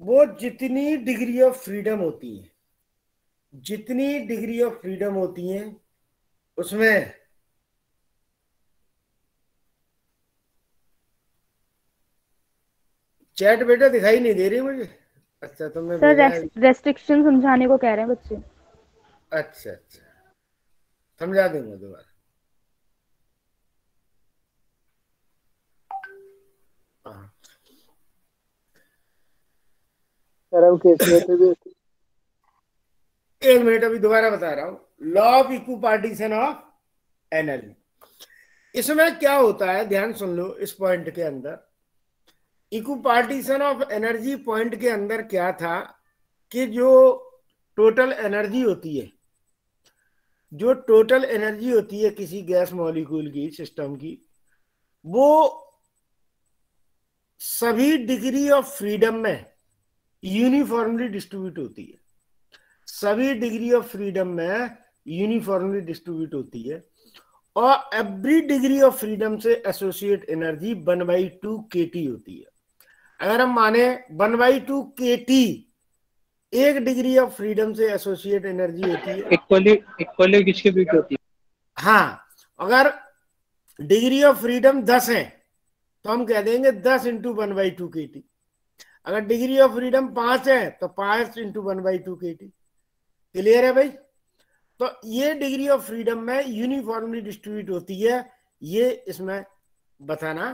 वो जितनी डिग्री ऑफ़ फ्रीडम होती है जितनी डिग्री ऑफ़ फ्रीडम होती है उसमें चैट बेटा दिखाई नहीं दे रही मुझे। अच्छा तुमने भेजा है। रेस्ट्रिक्शन समझाने को कह रहे हैं बच्चे। अच्छा अच्छा। समझा दूँगा दोबारा। हाँ। एक मिनट अभी दोबारा बता रहा हूँ। Law of equipartition of energy इसमें क्या होता है? ध्यान सुन लो इस पॉइंट के अंदर। Equipartition of energy point के अंदर क्या था कि जो टोटल एनर्जी होती है जो टोटल एनर्जी होती है किसी गैस मॉलिक्यूल की सिस्टम की, वो सभी डिग्री ऑफ़ फ्रीडम में यूनिफॉर्मली डिस्ट्रीब्यूट होती है। सभी डिग्री ऑफ़ फ्रीडम में यूनिफॉर्मली डिस्ट्रीब्यूट होती है और एवरी डिग्री ऑफ़ फ्रीडम से associate energy one by two K T होती है। अगर हम माने one by two K T एक डिग्री ऑफ़ फ्रीडम से एसोसिएट एनर्जी होती है। इक्वली इक्वली किसके बीच होती है। हाँ अगर डिग्री ऑफ़ फ्रीडम दस है तो हम कह देंगे दस into one by two K T अगर डिग्री ऑफ़ फ्रीडम पाँच है तो पाँच into one by two K T clear है भाई? तो ये डिग्री ऑफ़ फ्रीडम में यूनिफॉर्मली डिस्ट्रीब्यूट होती है ये इसमें बताना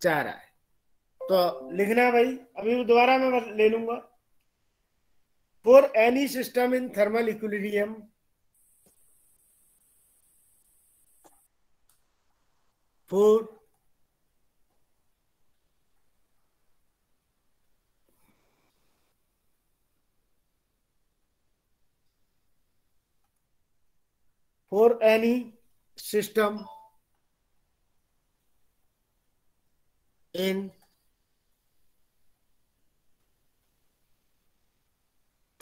चाह रहा है। तो लिखना भाई अभी दोबारा मैं ले लूँगा। for any system in thermal equilibrium. For for any system in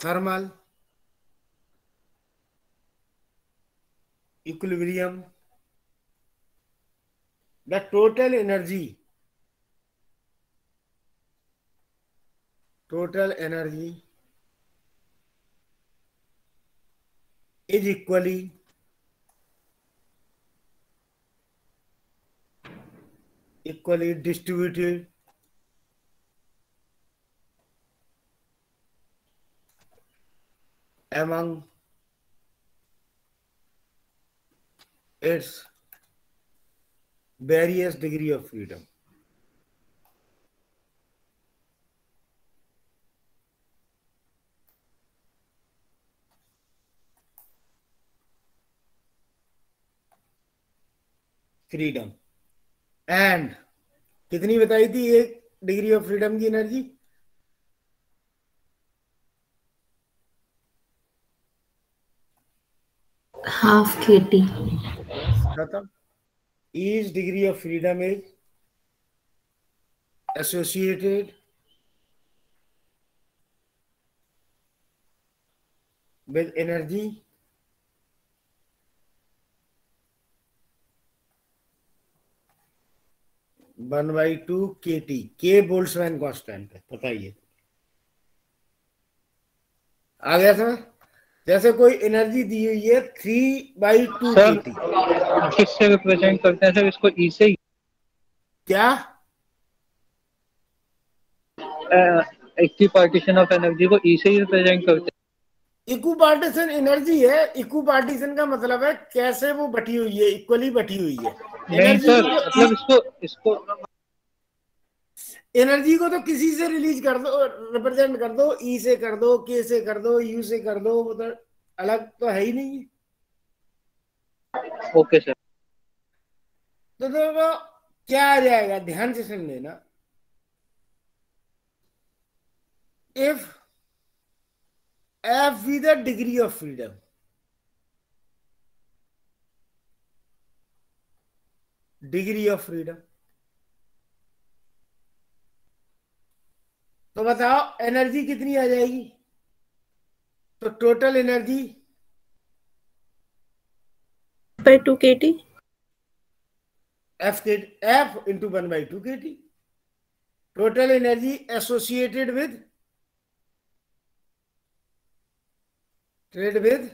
thermal equilibrium the total energy total energy is equally equally distributed among its various degree of freedom. Freedom and कितनी बताई थी एक डिग्री ऑफ़ फ्रीडम की energy half K T each degree of freedom is associated with energy one by two K T K Boltzmann constant है बताइए आ गया समझ जैसे कोई एनर्जी दी हुई है थ्री बाई टू किससे रिप्रेजेंट करते हैं? सर इसको ई से ही क्या इक्वी पार्टीशन ऑफ़ एनर्जी को ई से ही रिप्रेजेंट करते इक्ू पार्टीशन एनर्जी है। इक्ू पार्टीशन का मतलब है कैसे वो बटी हुई है इक्वली बटी हुई है। नहीं सर मतलब इसको इसको एनर्जी को तो किसी से रिलीज़ कर दो रिप्रेजेंट कर दो ई से कर दो के से कर दो यू से कर दो वो तो अलग तो है ही नहीं। है ओके सर। तो देखो क्या आ जाएगा? ध्यान से सुन लेना। If F with the degree of freedom degree of freedom तो बताओ एनर्जी कितनी आ जाएगी? तो total energy by two K T F K F into one by two K T total energy associated with trade with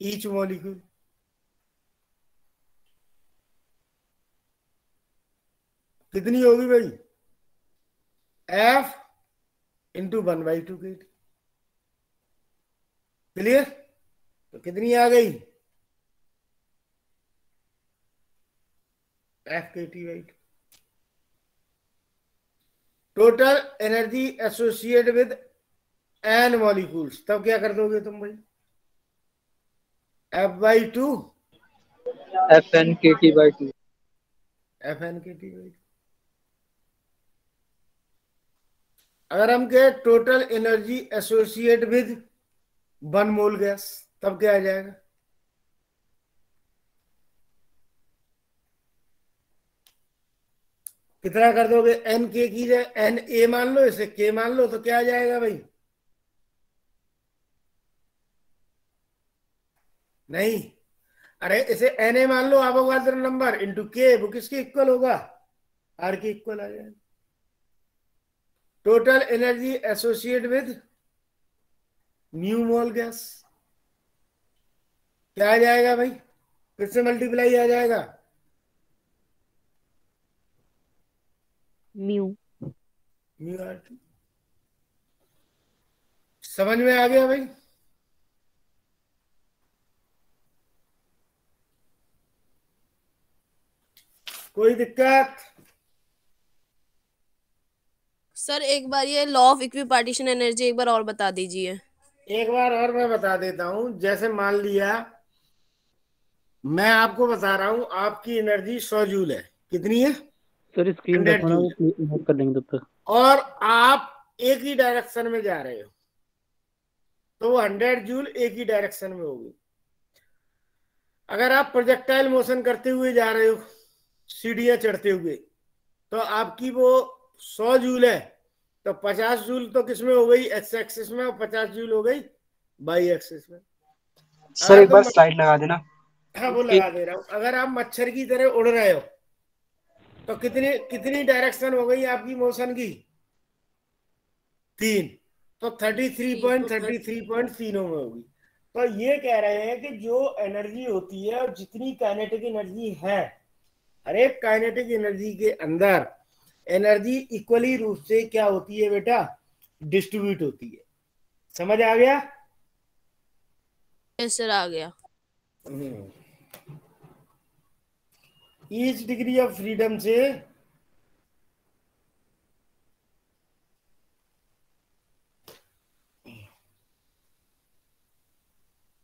each molecule कितनी होगी भाई? F into one by two K. Clear तो कितनी आ गई? F K T by two total energy associate with N molecules तब क्या कर दोगे तुम भाई? F by two F N K T by two F N K T by two अगर हम कहे total energy associate with one mole gas तब क्या आ जाएगा? कितना कर दोगे? एन के की जाए एन ए मान लो, इसे के मान लो तो क्या आ जाएगा भाई? नहीं। अरे, इसे एन ए मान लो अवोगाद्रो नंबर इंटू के वो किसके इक्वल होगा? आर के इक्वल आ जाएगा। Total energy associate with new mole gas क्या आ जाएगा भाई? फिर से मल्टीप्लाई आ जाएगा। म्यू म्यू आर टी समझ में आ गया भाई? कोई दिक्कत? सर एक बार ये लॉ ऑफ़ इक्विपार्टीशन एनर्जी एक बार और बता दीजिए। एक बार और मैं बता देता हूँ जैसे मान लिया मैं आपको बता रहा हूँ आपकी एनर्जी सौ जूल है। कितनी है? सर स्क्रीन 100 रखो नोट कर तब तक। और आप एक ही डायरेक्शन में जा रहे हो तो वो हंड्रेड जूल एक ही डायरेक्शन में होगी। अगर आप प्रोजेक्टाइल मोशन करते हुए जा रहे हो सीढ़ियाँ चढ़ते हुए तो आपकी वो सौ जूल है। तो पचास जूल तो किसमें हो गई? एक्स एक्सिस में और पचास जूल हो गई? बाई एक्सिस में। सर अगर एक बार स्लाइड लगा देना। हाँ वो लगा दे रहा हूँ। अगर आप मच्छर की तरह उड़ रहे हो तो कितनी कितनी डायरेक्शन हो गई आपकी मोशन की? तीन। तो thirty three point thirty three point तीनों में होगी। तो ये कह रहे हैं कि जो एनर्जी होती है और जितनी काइनेटिक एनर्जी है हर एक काइनेटिक एनर्जी के अंदर एनर्जी इक्वली रूप से क्या होती है बेटा? डिस्ट्रीब्यूट होती है। समझ आ गया? सर आ गया। ईच डिग्री ऑफ़ फ्रीडम से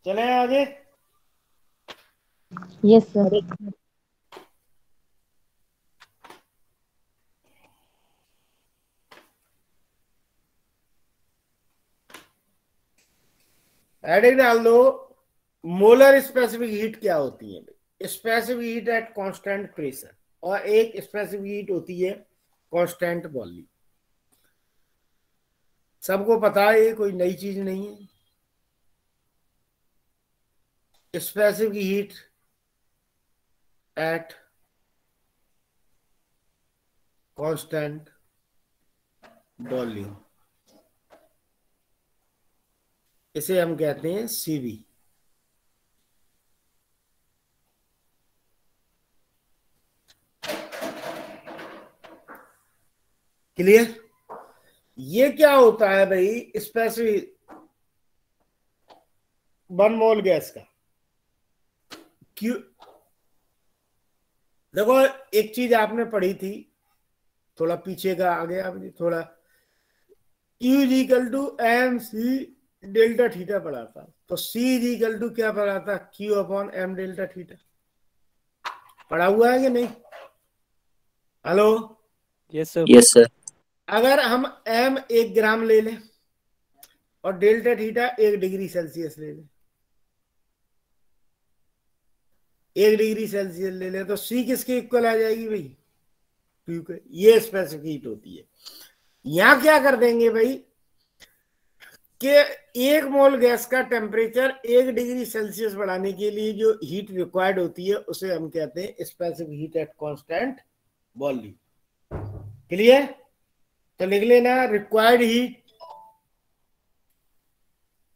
चले आगे। यस सर एडिंग डाल दो मोलर स्पेसिफिक हीट क्या होती है? Specific heat at constant pressure और एक स्पेसिफिक हीट होती है कांस्टेंट वॉल्यूम सबको पता है, ये कोई नई चीज़ नहीं है। Specific heat at constant volume इसे हम कहते हैं सीवी क्लियर ये क्या होता है भाई? स्पेसिफिक वन मोल गैस का। क्यों देखो, एक चीज़ आपने पढ़ी थी। थोड़ा पीछे का आ गया थोड़ा Q equal to M C delta theta पढ़ा था तो सी इज़ इक्वल टू क्या पढ़ा था Q upon M delta theta. पढ़ा हुआ है कि नहीं? Hello? Yes sir yes sir अगर हम एम एक ग्राम ले लें और डेल्टा थीटा एक डिग्री सेल्सियस ले लें। एक डिग्री सेल्सियस ले लें तो सी किसके इक्वल आ जाएगी भाई? क्यू के। ये स्पेसिफिक हीट होती है। यहाँ क्या कर देंगे भाई? कि एक मोल गैस का टेम्परेचर एक डिग्री सेल्सियस बढ़ाने के लिए जो हीट रिक्वायर्ड होती है उसे हम कहते हैं specific heat at constant volume clear तो लिख लेना रिक्वायर्ड हीट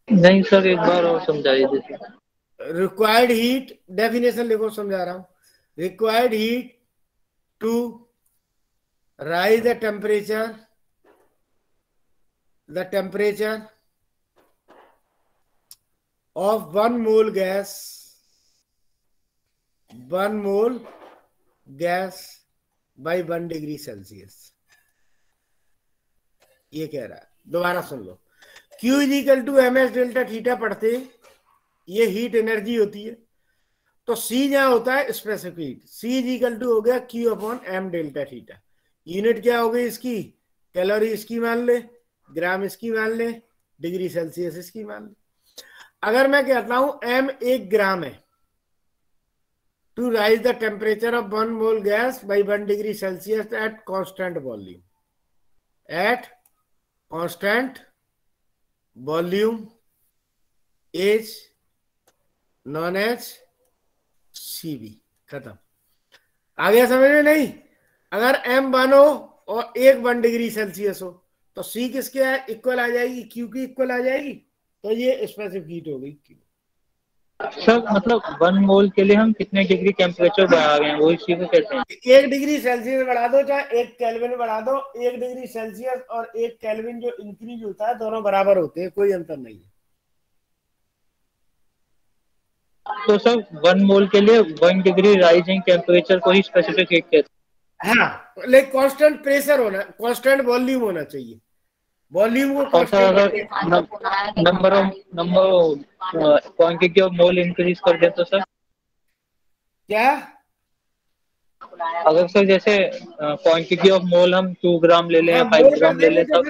नहीं सर एक बार और समझाइए जैसे। रिक्वायर्ड हीट डेफिनेशन लिखो समझा रहा हूँ। Required heat to raise the temperature the temperature of one mole gas, one mole gas by one degree celsius. ये कह रहा है। दोबारा सुन लो। Q is equal to M S delta theta पढ़ते ये हीट एनर्जी होती है। तो C जहाँ होता है specific heat C is equal to हो गया Q upon M delta theta unit क्या हो गई इसकी? कैलोरी इसकी मान ले ग्राम इसकी मान ले डिग्री सेल्सियस इसकी मान ले। अगर मैं कहता हूँ एम एक ग्राम है to raise the temperature of one mole gas by one degree Celsius at constant volume at constant volume H non H C B खत्म। आ गया समझ में नहीं? अगर एम वन हो और एक वन डिग्री सेल्सियस हो तो सी किसके इक्वल आ जाएगी। क्यू की इक्वल आ जाएगी। तो ये स्पेसिफिक हीट हो गई सर मतलब वन मोल के लिए हम कितने डिग्री टेम्परेचर बढ़ा रहे हैं? वो इसी को कहते हैं? एक डिग्री सेल्सियस बढ़ा दो चाहे एक केल्विन बढ़ा दो एक डिग्री सेल्सियस और एक केल्विन जो इंक्रीज होता है दोनों बराबर होते हैं कोई अंतर नहीं है। तो सर वन मोल के लिए वन डिग्री राइजिंग टेम्परेचर को ही स्पेसिफिक हीट कहते हैं। हाँ लेकिन कांस्टेंट प्रेशर होना कांस्टेंट वॉल्यूम होना चाहिए। और सर अगर number of number quantity of mole increase कर दे तो सर? क्या? अगर सर जैसे क्वांटिटी ऑफ़ मोल हम टू ग्राम ले लें फाइव ग्राम ले लें तब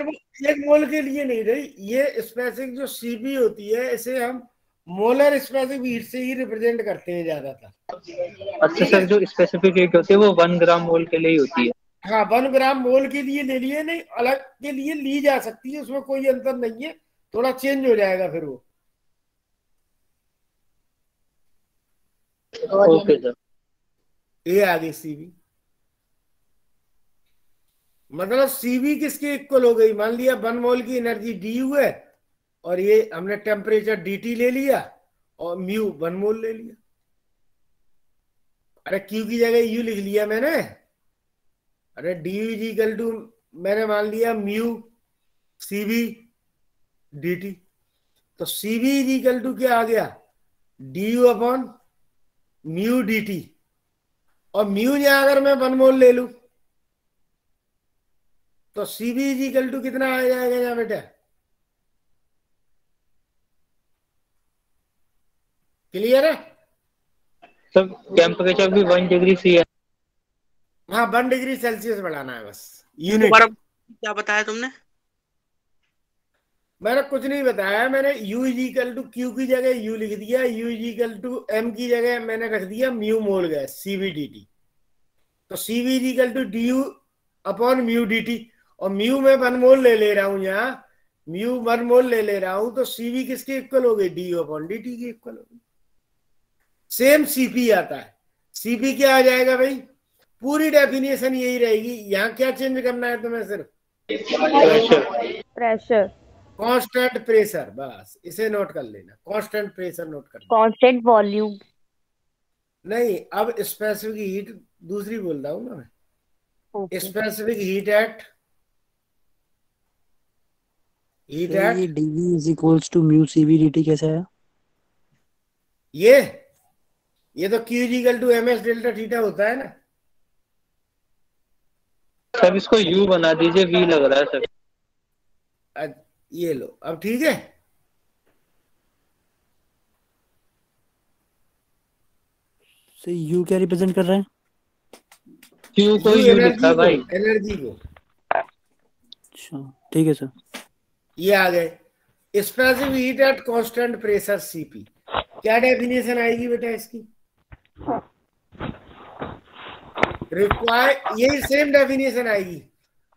एक मोल के लिए नहीं रही ये स्पेसिफिक जो सीबी होती है इसे हम मोलर स्पेसिफिक हीट से ही रिप्रेजेंट करते हैं ज़्यादातर। अच्छा सर जो स्पेसिफिक हीट होती है वो वन ग्राम मोल के लिए ही होती है। हाँ वन ग्राम मोल के लिए ले लिए नहीं अलग के लिए ली जा सकती है उसमें कोई अंतर नहीं है थोड़ा चेंज हो जाएगा फिर वो। ओके सर ये आ गई सीवी मतलब सीवी किसके इक्वल हो गई? मान लिया वन मोल की एनर्जी डी यू है और ये हमने टेम्परेचर डी टी ले लिया और म्यू वन मोल ले लिया। अरे क्यू की जगह यू लिख लिया मैंने। अरे डी टू मैंने मान लिया mu C B D T तो C B is equal to क्या आ गया? D U upon mu D T और म्यू यहाँ अगर मैं वन मोल ले लू तो C B is equal to कितना आ जाएगा यहाँ बेटा? क्लियर है? सर टेम्परेचर भी वन डिग्री सी है। हाँ वन डिग्री सेल्सियस बढ़ाना है बस। यूनिट दोबारा क्या बताया तुमने? मैंने कुछ नहीं बताया मैंने u is equal to Q की जगह u लिख दिया u is equal to m की जगह मैंने रख दिया म्यू मोल गैस सीवीडीटी तो CV is equal to D U upon mu D और म्यू में वन मोल ले ले रहा हूँ यहाँ म्यू वन मोल ले ले रहा हूँ तो सीवी किसके इक्वल हो गई? D U upon D T के इक्वल हो गई। सेम सीपी आता है। सीपी क्या आ जाएगा भाई? पूरी डेफिनेशन यही रहेगी। यहाँ क्या चेंज करना है तुम्हें सिर्फ़? प्रेशर कांस्टेंट प्रेशर बस। इसे नोट कर लेना। कांस्टेंट प्रेशर नोट कर कांस्टेंट वॉल्यूम नहीं अब स्पेसिफिक हीट दूसरी बोल रहा हूँ ना मैं। Specific heat at heat at ये dv is equals to mu cv dt कैसा है? ये। ये तो Q equal to M S delta theta होता है ना। सर इसको यू बना दीजिए वी लग रहा है सर ये लो अब ठीक है? So u क्या रिप्रेजेंट कर रहा है? क्यू को यू लिखा है भाई। एनर्जी को। अच्छा ठीक है सर ये आ गए। Specific heat at constant pressure CP क्या डेफिनेशन आएगी बेटा इसकी? रिक्वायर यही सेम डेफिनेशन आएगी।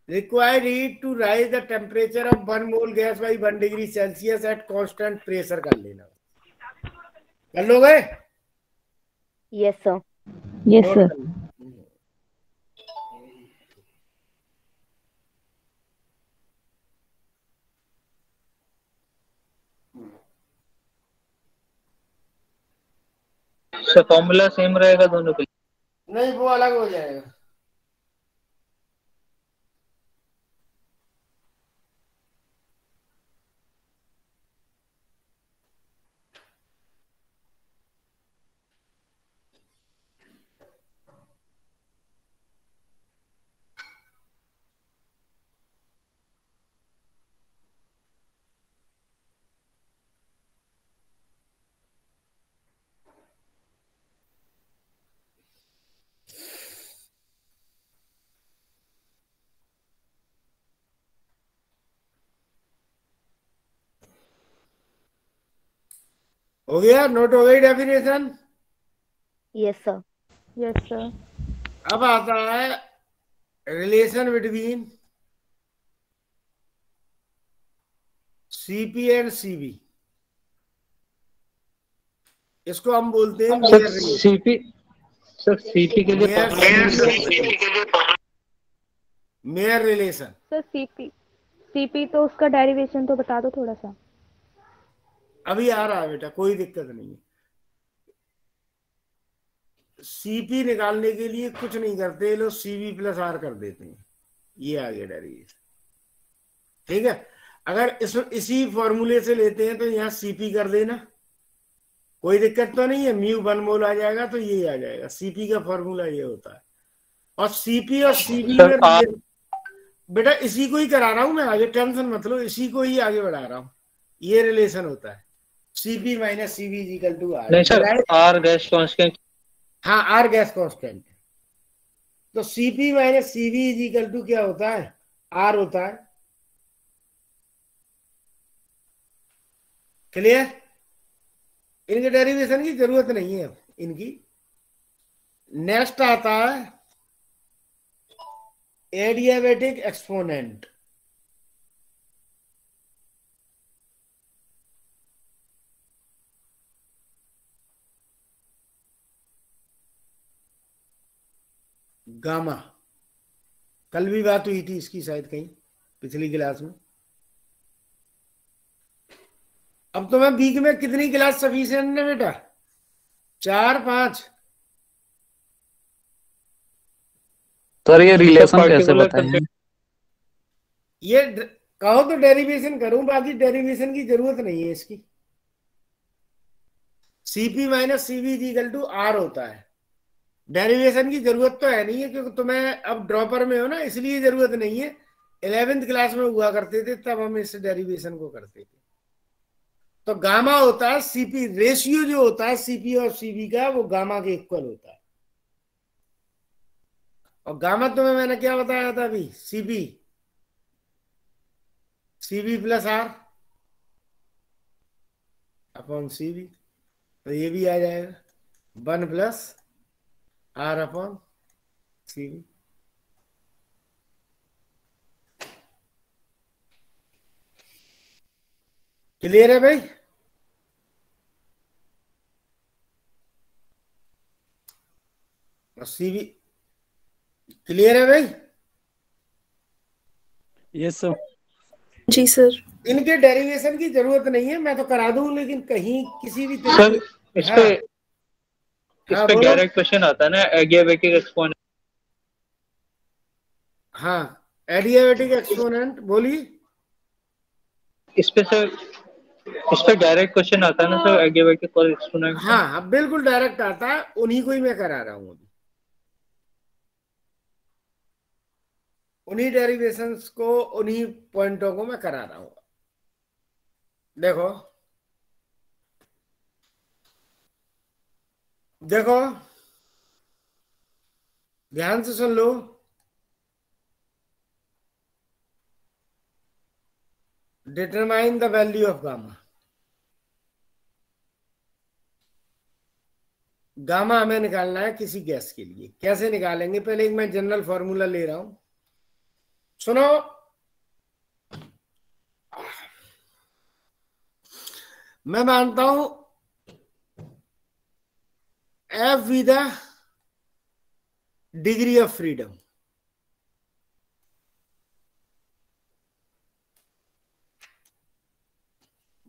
Required heat to raise the temperature of one mole gas by one degree Celsius at constant pressure कर लेना। कर लोगे? Yes sir yes sir sir formula same रहेगा दोनों के लिए नहीं वो अलग हो जाएगा। हो गया नोट हो गई definition yes sir yes sir अब आता है relation between CP and CB इसको हम बोलते हैं सीपी सर सीपी के लिए Mayer relation sir CP CP तो उसका डेरिवेशन तो बता दो थोड़ा सा। अभी आ रहा है बेटा कोई दिक्कत नहीं है। सीपी निकालने के लिए कुछ नहीं करते लोग सीबी प्लस आर कर देते हैं। ये आगे डेरिवेशन ठीक है? अगर इस इसी फॉर्मूले से लेते हैं तो यहाँ सीपी कर देना। कोई दिक्कत तो नहीं है म्यू वन मोल आ जाएगा तो ये आ जाएगा। सीपी का फॉर्मूला ये होता है। और सीपी और सीबी में बेटा इसी को ही करा रहा हूँ मैं आगे। टेंशन मत लो इसी को ही आगे बढ़ा रहा हूँ। ये रिलेशन होता है। CP minus CB is equal to R नहीं सर आर गैस कांस्टेंट हाँ आर गैस कांस्टेंट तो CP minus CB is equal to क्या होता है? आर होता है। क्लियर इनके डेरिवेशन की ज़रूरत नहीं है अब इनकी। नेक्स्ट आता है। Adiabatic exponent gamma. कल भी बात हुई थी इसकी शायद कहीं पिछली क्लास में। अब तो मैं वीक में कितनी क्लास सफिशियंट है बेटा? चार पाँच। सर ये रिलेशन कैसे बताएँ? ये कहो तो डेरिवेशन करूँ बाकी डेरिवेशन की ज़रूरत नहीं है इसकी। CP minus CV equal to R होता है। डेरिवेशन की ज़रूरत तो है नहीं है, क्योंकि तुम्हें अब ड्रॉपर में हो ना, इसलिए ज़रूरत नहीं है। इलेवेंथ क्लास में हुआ करते थे, तब हम इस डेरिवेशन को करते थे। तो गामा होता है सीपी रेशियो जो होता है सीपी और सीबी का, वो गामा के इक्वल होता है। और गामा तुम्हें मैंने क्या बताया था अभी? CB CB plus R upon CB तो ये भी आ जाएगा। One plus R upon CB clear है भाई सीबी क्लियर है भाई यस सर जी सर इनके डेरिवेशन की ज़रूरत नहीं है मैं तो करा दू लेकिन कहीं किसी भी तरह सर की- इस पे। डायरेक्ट क्वेश्चन आता है ना एडियाबेटिक एक्सपोनेंट हाँ एडियाबेटिक एक्सपोनेंट बोलिए। इस पे सर इस पे डायरेक्ट क्वेश्चन आता है ना सर एडियाबेटिक और एक्सपोनेंट हाँ हाँ बिल्कुल डायरेक्ट आता है उन्हीं को ही मैं करा रहा हूँ अभी। उन्हीं डेरिवेशंस को उन्हीं पॉइंटों को मैं करा रहा हूँ। देखो। देखो, ध्यान से सुन लो। Determine the value of gamma gamma हमें निकालना है किसी गैस के लिए। कैसे निकालेंगे? पहले एक मैं जनरल फॉर्मूला ले रहा हूँ। सुनो। मैं मानता हूँ F with degree of freedom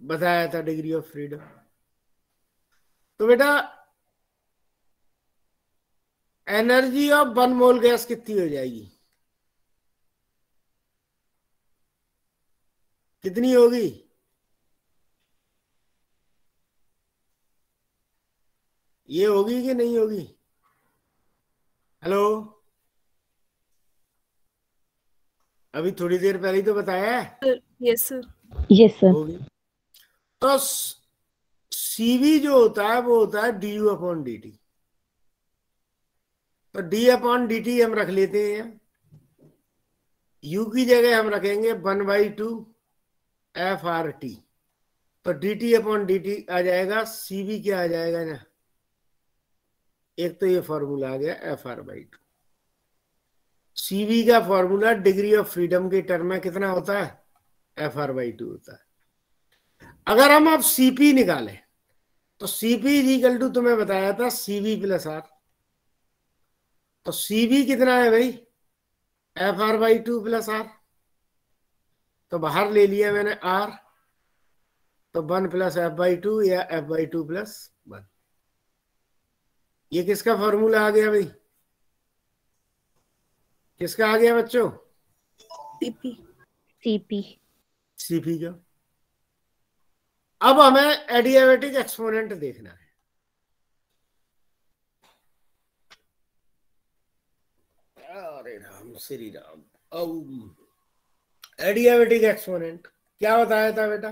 बताया था डिग्री ऑफ़ फ्रीडम तो बेटा energy of one mole gas कितनी हो जाएगी? कितनी होगी? ये होगी कि नहीं होगी? हेलो अभी थोड़ी देर पहले ही तो बताया है? यस सर यस सर होगी। तो सीवी जो होता है वो होता है D U upon D T तो डी अपॉन डी टी हम रख लेते हैं। यू की जगह हम रखेंगे one by two F R T तो D T upon D T आ जाएगा सी वी क्या आ जाएगा ना? एक तो ये फॉर्मूला आ गया F R by two C V का फॉर्मूला डिग्री ऑफ़ फ्रीडम के टर्म में कितना होता है? एफ़ आर बाई टू होता है. अगर हम अब सीपी निकालें तो सीपी इजिकल टू तुम्हें बताया था सीवी प्लस आर तो सीवी कितना है भाई? F R by two plus R तो बाहर ले लिया मैंने आर तो one plus F by two या F by two plus one ये किसका फॉर्मूला आ गया भाई? किसका आ गया बच्चों? सीपी सीपी सीपी का अब हमें एडियाबेटिक एक्सपोनेंट देखना है। अरे राम श्री राम। अब एडियाबेटिक एक्सपोनेंट क्या बताया था बेटा?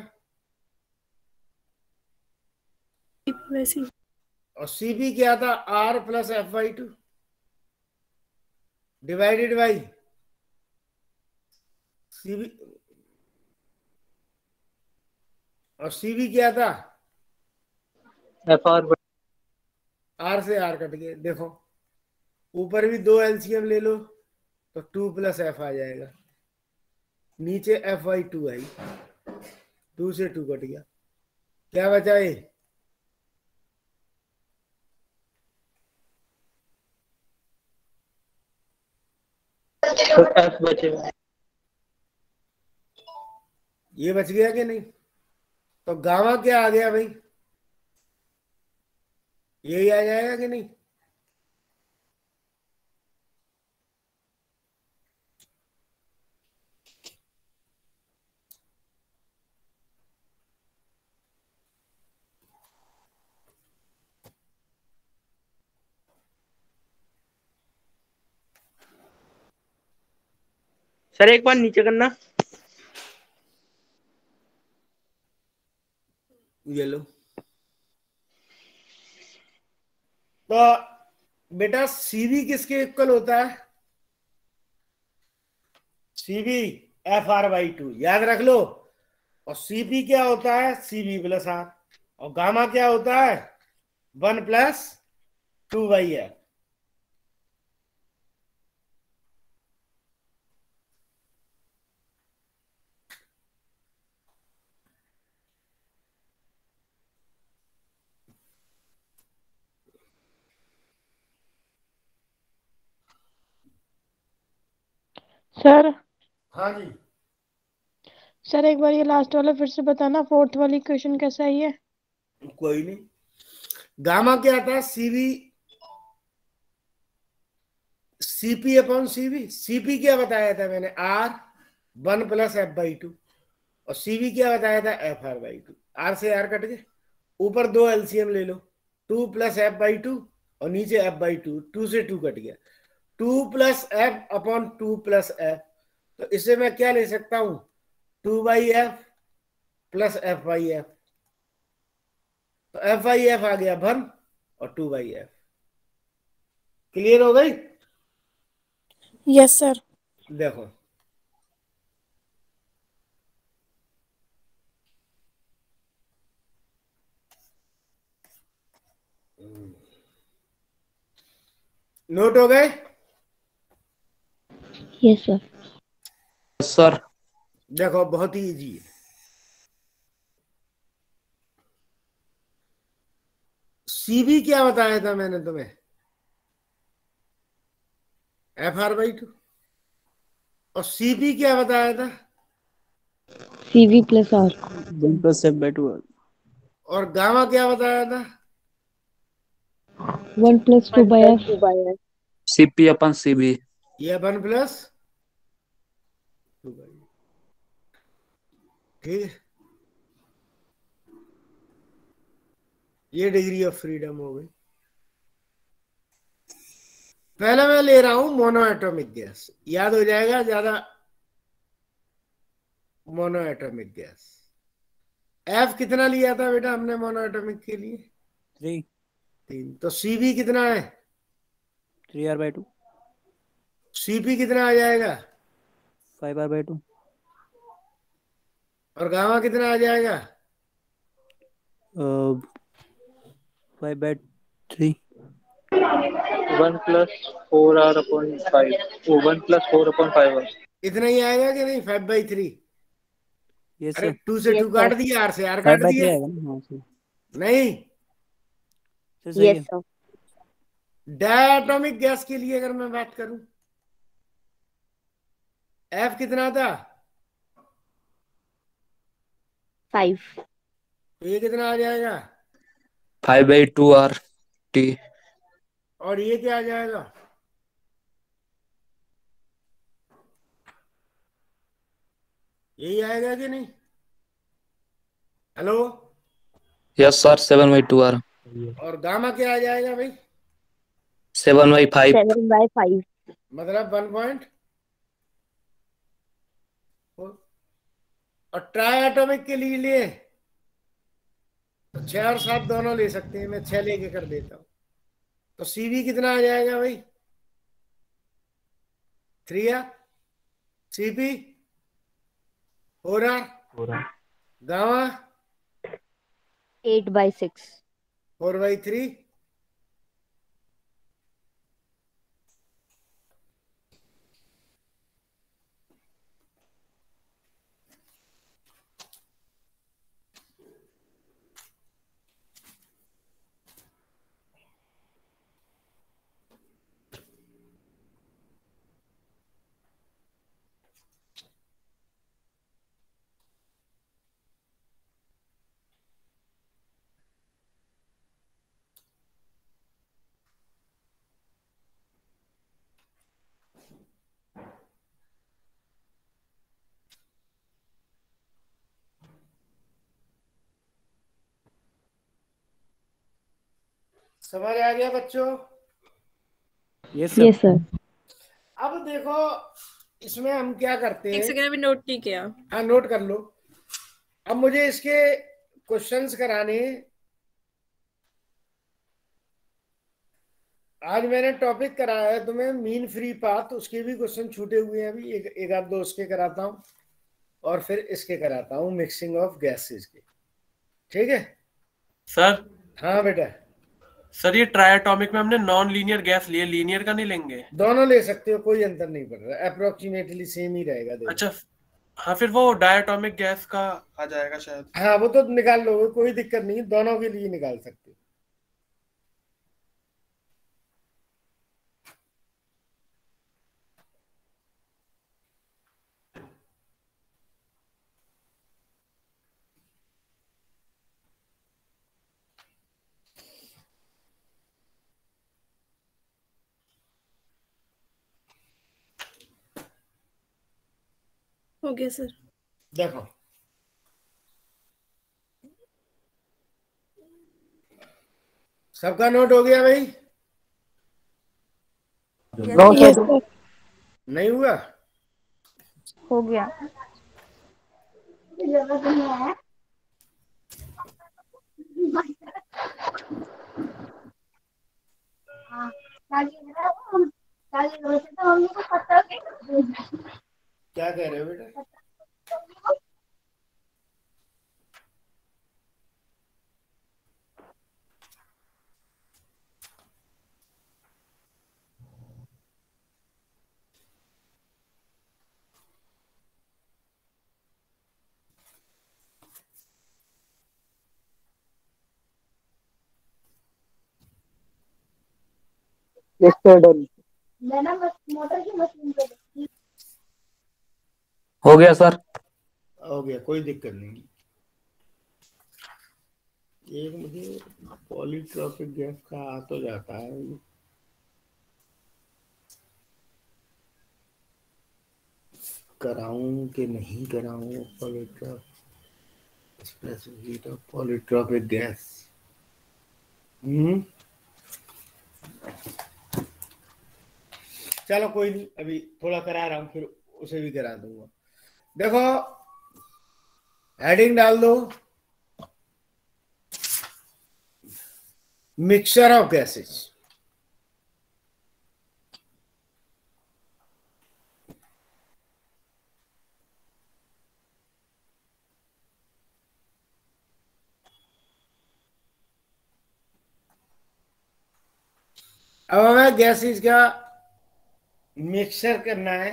वैसे। और सीपी क्या था? R plus F by two divided by CB और सीबी क्या था? एफ़ आर आर से आर कट गए देखो ऊपर भी दो एलसीएम ले लो तो टू प्लस एफ़ आ जाएगा। नीचे F by two I. Two से टू कट गया। क्या बचा तो ये बच गया कि नहीं? तो गावा क्या आ गया भाई? यही आ जाएगा कि नहीं? सर एक बार नीचे करना। ये लो तो बेटा सीवी किसके इक्वल होता है? CV F R by two याद रख लो। और सीपी क्या होता है? सीबी प्लस आर और गामा क्या होता है? One plus two by F sir. हाँ जी। सर एक बार ये लास्ट वाला फिर से बताना फोर्थ वाली क्वेश्चन कैसा है ये? कोई नहीं। गामा क्या था? CV CP upon CV CP क्या बताया था मैंने? R one plus F by two और सीवी क्या बताया था? F R by two R से आर कट गए। ऊपर दो एलसीएम ले लो। Two plus F by two और नीचे एफ़ बाई टू टू से टू कट गया। Two plus F upon two plus F. तो इसे मैं क्या ले सकता हूँ? Two by F plus F by F. तो एफ़ आई एफ़ आ गया भन और टू बाई एफ़। क्लियर हो गई? यस सर देखो। नोट हो गए? यस सर सर देखो बहुत ही इजी है। सीबी क्या बताया था मैंने तुम्हें? एफ़ आर बाई टू और सीबी क्या बताया था? CB plus R one plus F by two और गामा क्या बताया था? One plus two by F CP upon CB ये वन प्लस बाई ठीक है ये डिग्री ऑफ़ फ्रीडम हो गई। पहले मैं ले रहा हूँ मोनो एटॉमिक गैस याद हो जाएगा ज़्यादा मोनो एटॉमिक गैस एफ़ कितना लिया था बेटा हमने मोनो एटॉमिक के लिए? थ्री तीन। तो सीबी कितना है? Three R by two CP कितना आ जाएगा? फाइव आर बाई टू और गामा कितना आ जाएगा five by three. One plus four R upon five. One plus four upon five R इतना ही आएगा कि नहीं? Five by three. यस अरे सर। टू से टू काट दिया आर से आर काट दिया। हाँ नहीं। है। सर डायटोमिक गैस के लिए अगर मैं बात करूँ एफ़ कितना था? फाइव तो ये कितना आ जाएगा? Five by two R T और ये क्या आ जाएगा? यही आएगा कि नहीं? Hello yes sir seven by two R और गामा क्या आ जाएगा भाई? Seven by five seven by five मतलब वन पॉइंट और ट्राई एटॉमिक के लिए लिए। तो छह और सात दोनों ले सकते हैं मैं छह लेके कर देता हूँ। तो सीवी कितना आ जाएगा भाई? Three R CP four R gamma eight by six four by three समझ आ गया बच्चों? यस यस सर अब देखो इसमें हम क्या करते एक हैं सेकंड अभी नोट नहीं किया। हाँ नोट कर लो। अब मुझे इसके क्वेश्चंस कराने आज मैंने टॉपिक कराया है तुम्हें मीन फ्री पाथ उसके भी क्वेश्चन छूटे हुए हैं अभी। एक एक आध दो उसके कराता हूँ और फिर इसके कराता हूँ मिक्सिंग ऑफ़ गैसेस के। ठीक है? सर हाँ बेटा। सर ये ट्रायटॉमिक में हमने नॉन लीनियर गैस लिए लीनियर का नहीं लेंगे। दोनों ले सकते हो कोई अंतर नहीं पड़ रहा अप्रोक्सीमेटली सेम ही रहेगा अच्छा हाँ फिर वो डायटोमिक गैस का आ जाएगा शायद। हाँ वो तो निकाल लो कोई दिक्कत नहीं दोनों के लिए निकाल सकते हो हो गया सर देखो सबका नोट हो गया भाई नहीं हुआ हो गया क्या कह रहे हो बेटा? मैं ना मोटर की मशीन पे हो गया, सर? हो गया, कोई दिक्कत नहीं। एक मुझे पॉलीट्रॉपिक गैस का आ तो जाता है। कराऊं कि नहीं कराऊं स्पेसिफिक पॉलीट्रॉपिक गैस। हम्म। चलो कोई नहीं, अभी थोड़ा करा रहा हूँ, फिर उसे भी करा दूँगा। देखो हेडिंग डाल दो। मिक्सचर ऑफ़ गैसेज अब हमें गैसेज का मिक्सचर करना है।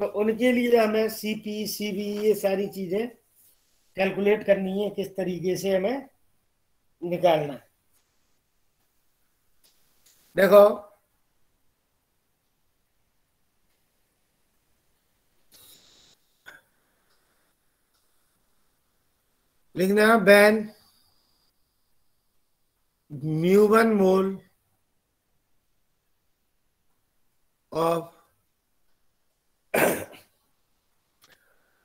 तो उनके लिए हमें सीपी सीबी ये सारी चीज़ें कैलकुलेट करनी है, किस तरीके से हमें निकालना है। देखो, लिखना ban mu one mole of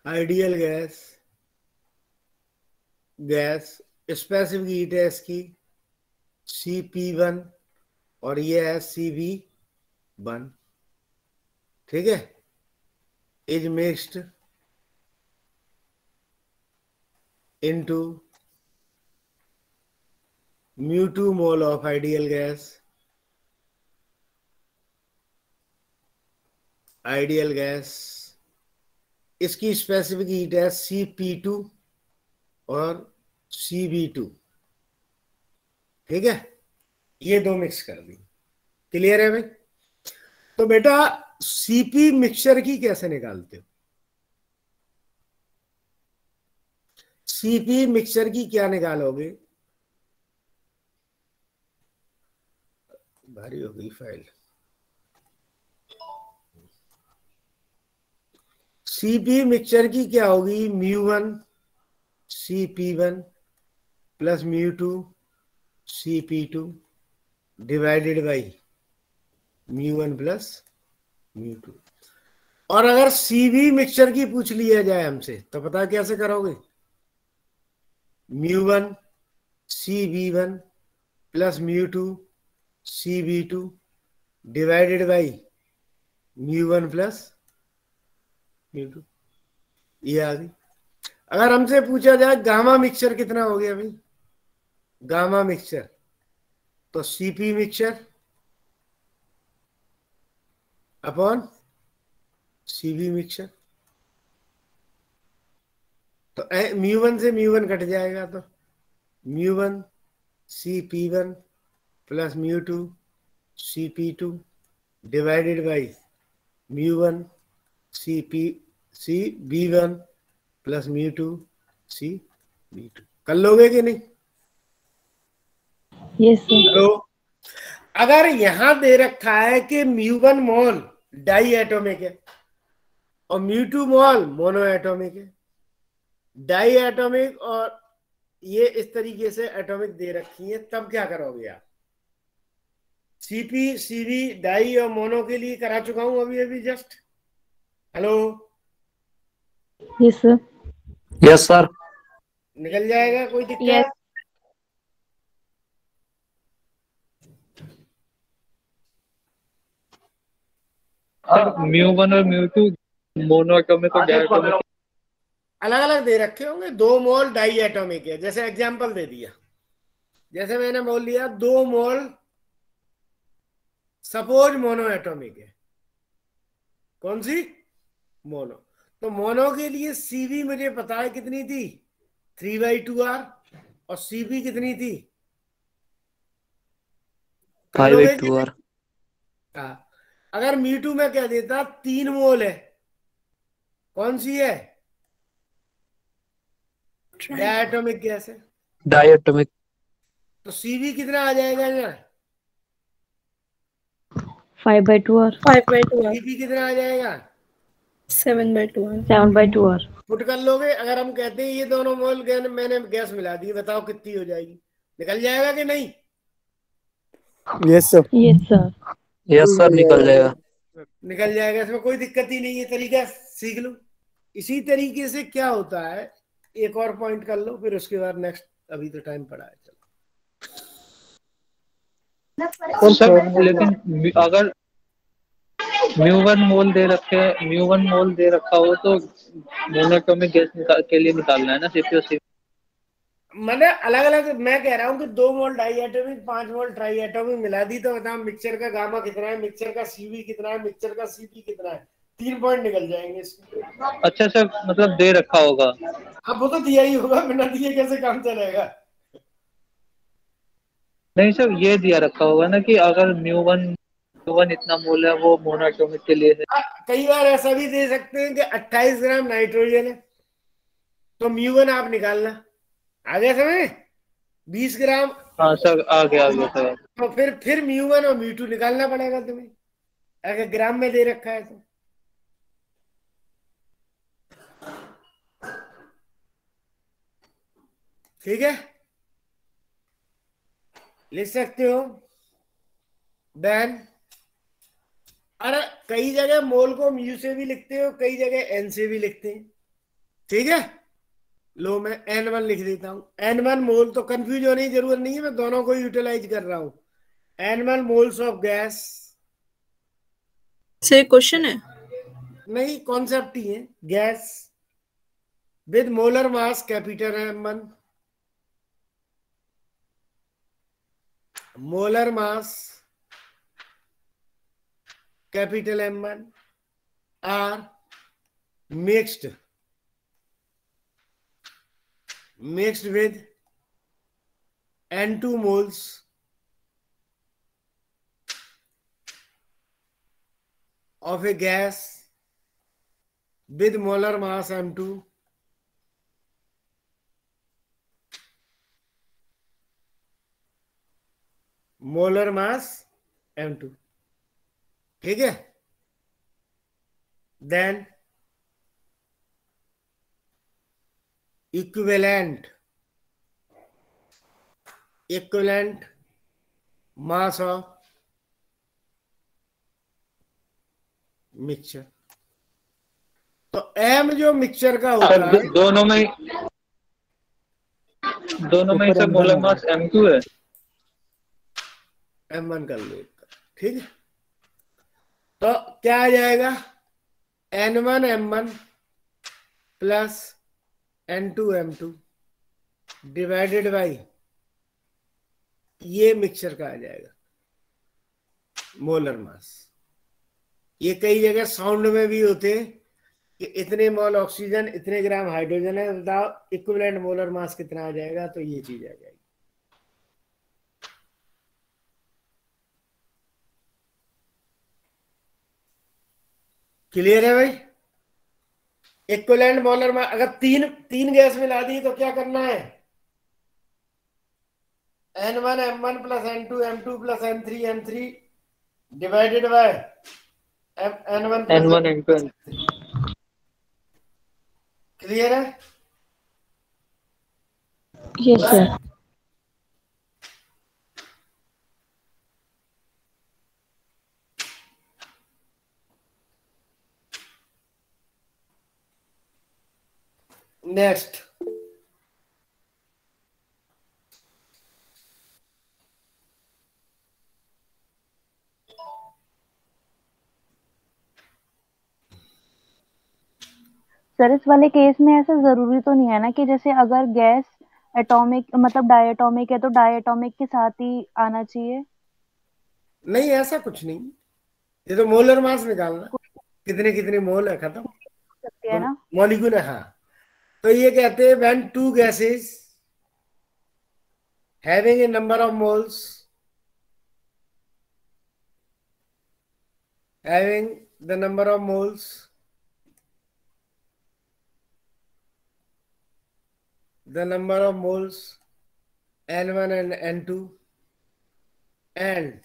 ideal gas gas specific heat है इसकी सी पी वन और ये है सी वी वन ठीक है? Is mixed into mu two mole of ideal gas ideal gas इसकी स्पेसिफिक हीट है सी पी टू और सी बी टू ठीक है? ये दो मिक्स कर दी। क्लियर है भाई? तो बेटा सीपी मिक्सचर की कैसे निकालते हो? सीपी मिक्सचर की क्या निकालोगे? भारी हो गई फ़ाइल सीपी मिक्सचर की क्या होगी? Mu one C P one plus mu two C P two divided by mu one plus mu two और अगर सीवी मिक्सचर की पूछ लिया जाए हमसे तो पता कैसे करोगे? Mu one C B one plus mu two C B two divided by mu one plus ये आ गई। अगर हमसे पूछा जाए, गामा मिक्सचर कितना हो गया भाई गामा मिक्सचर। तो CP mixture. Upon CB mixture. तो म्यू वन से म्यू वन कट जाएगा तो। Mu one C P one plus mu two C P two divided by mu one C P C B one plus mu two C B two कर लोगे कि नहीं? Sir अगर यहाँ दे रखा है कि mu one mole diatomic है और mu two mole monoatomic है डाई एटोमिक और ये इस तरीके से एटॉमिक दे रखी है तब क्या करोगे आप? सीपी सीवी डाई और मोनो के लिए करा चुका हूँ अभी अभी just hello. Yes sir. Yes sir. निकल जाएगा कोई दिक्कत? Yes. म्यू वन और म्यू टू मोनो डायटोमिक। अलग अलग दे रखे होंगे दो मोल डाई एटॉमिक है जैसे एग्जांपल दे दिया। जैसे मैंने बोल लिया दो मोल सपोज़ मोनो एटॉमिक है। कौन सी? मोनो। तो मोनो के लिए सीवी मुझे पता है कितनी थी? थ्री बाई टू आर और सीबी कितनी थी? फाइव कि टू आर अगर मीटू में कह देता तीन मोल है। कौन सी है? डायटोमिक गैस है। डायटोमिक तो सीवी कितना आ जाएगा यहाँ five by two R five by two R CP कितना आ जाएगा? Seven by two R seven by two R put कर लोगे? अगर हम कहते हैं ये दोनों मोल गैस मैंने गैस मिला दी बताओ कितनी हो जाएगी। निकल जाएगा कि नहीं? Yes sir yes sir yes sir निकल जाएगा। निकल जाएगा इसमें कोई दिक्कत ही नहीं है तरीका सीख लो। इसी तरीके से क्या होता है एक और पॉइंट कर लो फिर उसके बाद नेक्स्ट अभी तो टाइम पड़ा है चलो। सर लेकिन अगर म्यू वन मोल दे रखे म्यू वन मोल दे रखा हो तो मोनोटोमिक गैस के लिए निकालना है ना सीपी और सी मैंने अलग अलग मैं कह रहा हूँ कि दो मोल डाई एटोमिक पाँच मोल ट्राई एटोमिक मिला दी तो बताओ मिक्सचर का गामा कितना है मिक्सचर का सीवी कितना है मिक्सचर का सीपी कितना है? तीन पॉइंट निकल जाएँगे इसके अच्छा सर मतलब दे रखा होगा। अब वो तो दिया ही होगा बिना दिए कैसे काम चलेगा? नहीं सर ये दिया रखा होगा ना कि अगर म्यू वन वन इतना मोल है वो मोनोटोमिक के लिए है। कई बार ऐसा भी दे सकते हैं कि 28 ग्राम नाइट्रोजन है। तो म्यू वन आप निकालना। आ गया समझ 20 ग्राम? हाँ सर आ गया आ गया सर। तो फिर फिर म्यू वन और म्यू निकालना पड़ेगा तुम्हें। अगर ग्राम में दे रखा है तो। ठीक है? लिख सकते हो। बैन अरे कई जगह मोल को म्यू से भी लिखते हो कई जगह एन से भी लिखते हैं। ठीक है? लो मैं एन वन लिख देता हूँ। एन वन मोल तो कंफ्यूज होने की ज़रूरत नहीं है मैं दोनों को यूटिलाइज कर रहा हूँ। N one moles of gas से क्वेश्चन है? नहीं कॉन्सेप्ट ही है। Gas with molar mass capital M one molar mass M one are mixed mixed with N2 moles of a gas with molar mass M2 molar mass M2 ठीक है? Then equivalent equivalent mass of mixture तो M जो mixture का होता है दोनों में दोनों में sir molar mass M two है। एम वन कर लो ठीक है? तो क्या आ जाएगा? N one M one plus N two M two divided by ये मिक्सचर का आ जाएगा। मोलर मास ये कई जगह साउंड में भी होते हैं कि इतने मोल ऑक्सीजन इतने ग्राम हाइड्रोजन है, बताओ इक्विवेलेंट मोलर मास कितना आ जाएगा? तो ये चीज़ आ जाएगी। क्लियर है भाई? इक्विवेलेंट मोलर में अगर तीन तीन गैस मिला दी तो क्या करना है? N one M one plus N two M two plus N three M three divided by N one N one N two N clear है? यस सर नेक्स्ट सर इस वाले केस में ऐसा ज़रूरी तो नहीं है ना कि जैसे अगर गैस एटॉमिक मतलब डायटोमिक है तो डायटोमिक के साथ ही आना चाहिए? नहीं ऐसा कुछ नहीं। ये तो मोलर मास निकालना। कितने कितने मोल है खत्म। मॉलिक्यूल है हाँ। तो ये कहते हैं when two gases having a number of moles having the number of moles the number of moles n1 and n2 and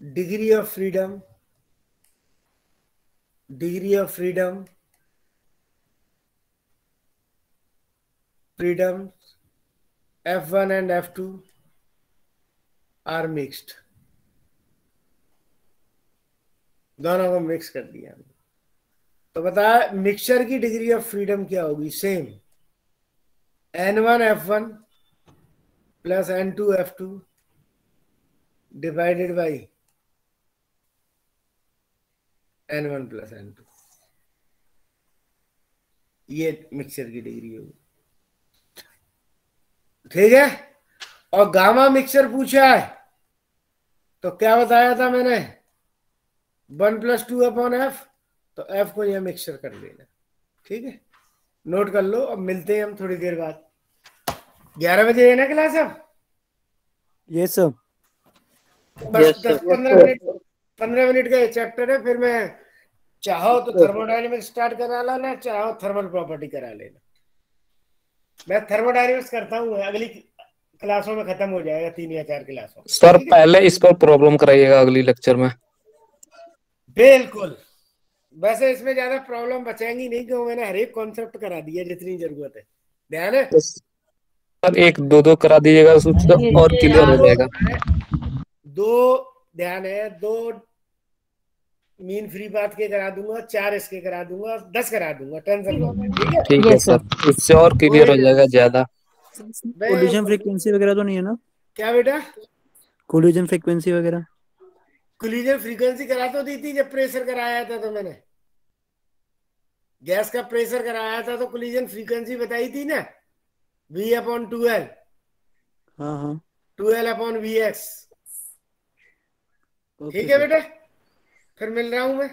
degree of freedom degree of freedom freedoms f1 and f2 are mixed. दोनों को mix कर दिया हमने। तो बता mixture की degree of freedom क्या होगी? Same N one F one plus N two F two divided by N one plus N two ये मिक्सचर की डिग्री होगी। ठीक है? और गामा मिक्सर पूछा है। तो क्या बताया था मैंने? One plus two upon F तो एफ़ को यह मिक्सर कर लेना। ठीक है? नोट कर लो अब मिलते हैं हम थोड़ी देर बाद। ग्यारह बजे है ना क्लास अब? ये सब बस दस पंद्रह मिनट पंद्रह मिनट का ये चैप्टर है फिर मैं चाहो तो थर्मोडायनेमिक्स स्टार्ट करा लेना चाहो थर्मल प्रॉपर्टी करा लेना। मैं थर्मोडायनेमिक्स करता हूँ अगली क्लासों में खत्म हो जाएगा तीन या चार क्लासों। सर पहले इस पर प्रॉब्लम कराइएगा अगली लेक्चर में। बिल्कुल। वैसे इसमें ज़्यादा प्रॉब्लम बचेंगी नहीं क्यों मैंने हर एक कॉन्सेप्ट करा दिया जितनी ज़रूरत है। ध्यान है? सर एक दो दो करा दीजिएगा और क्लियर हो जाएगा। दो ध्यान है दो मीन फ्री बात के करा दूँगा चार इसके करा दूँगा दस करा दूँगा टेंशन ठीक है? ठीक है सर इससे और क्लियर हो जाएगा ज़्यादा। कोलिजन फ्रीक्वेंसी वगैरह तो नहीं है ना? क्या बेटा? कोलिजन फ्रीक्वेंसी वगैरह। कोलिजन फ्रीक्वेंसी करा तो दी थी जब प्रेशर कराया था तो मैंने। गैस का प्रेशर कराया था तो कोलिजन फ्रीक्वेंसी बताई थी ना? वी अपॉन ट्वेल्व हाँ हाँ। ट्वेल्व अपॉन वी एक्स ठीक है बेटा? फिर मिल रहा हूँ मैं।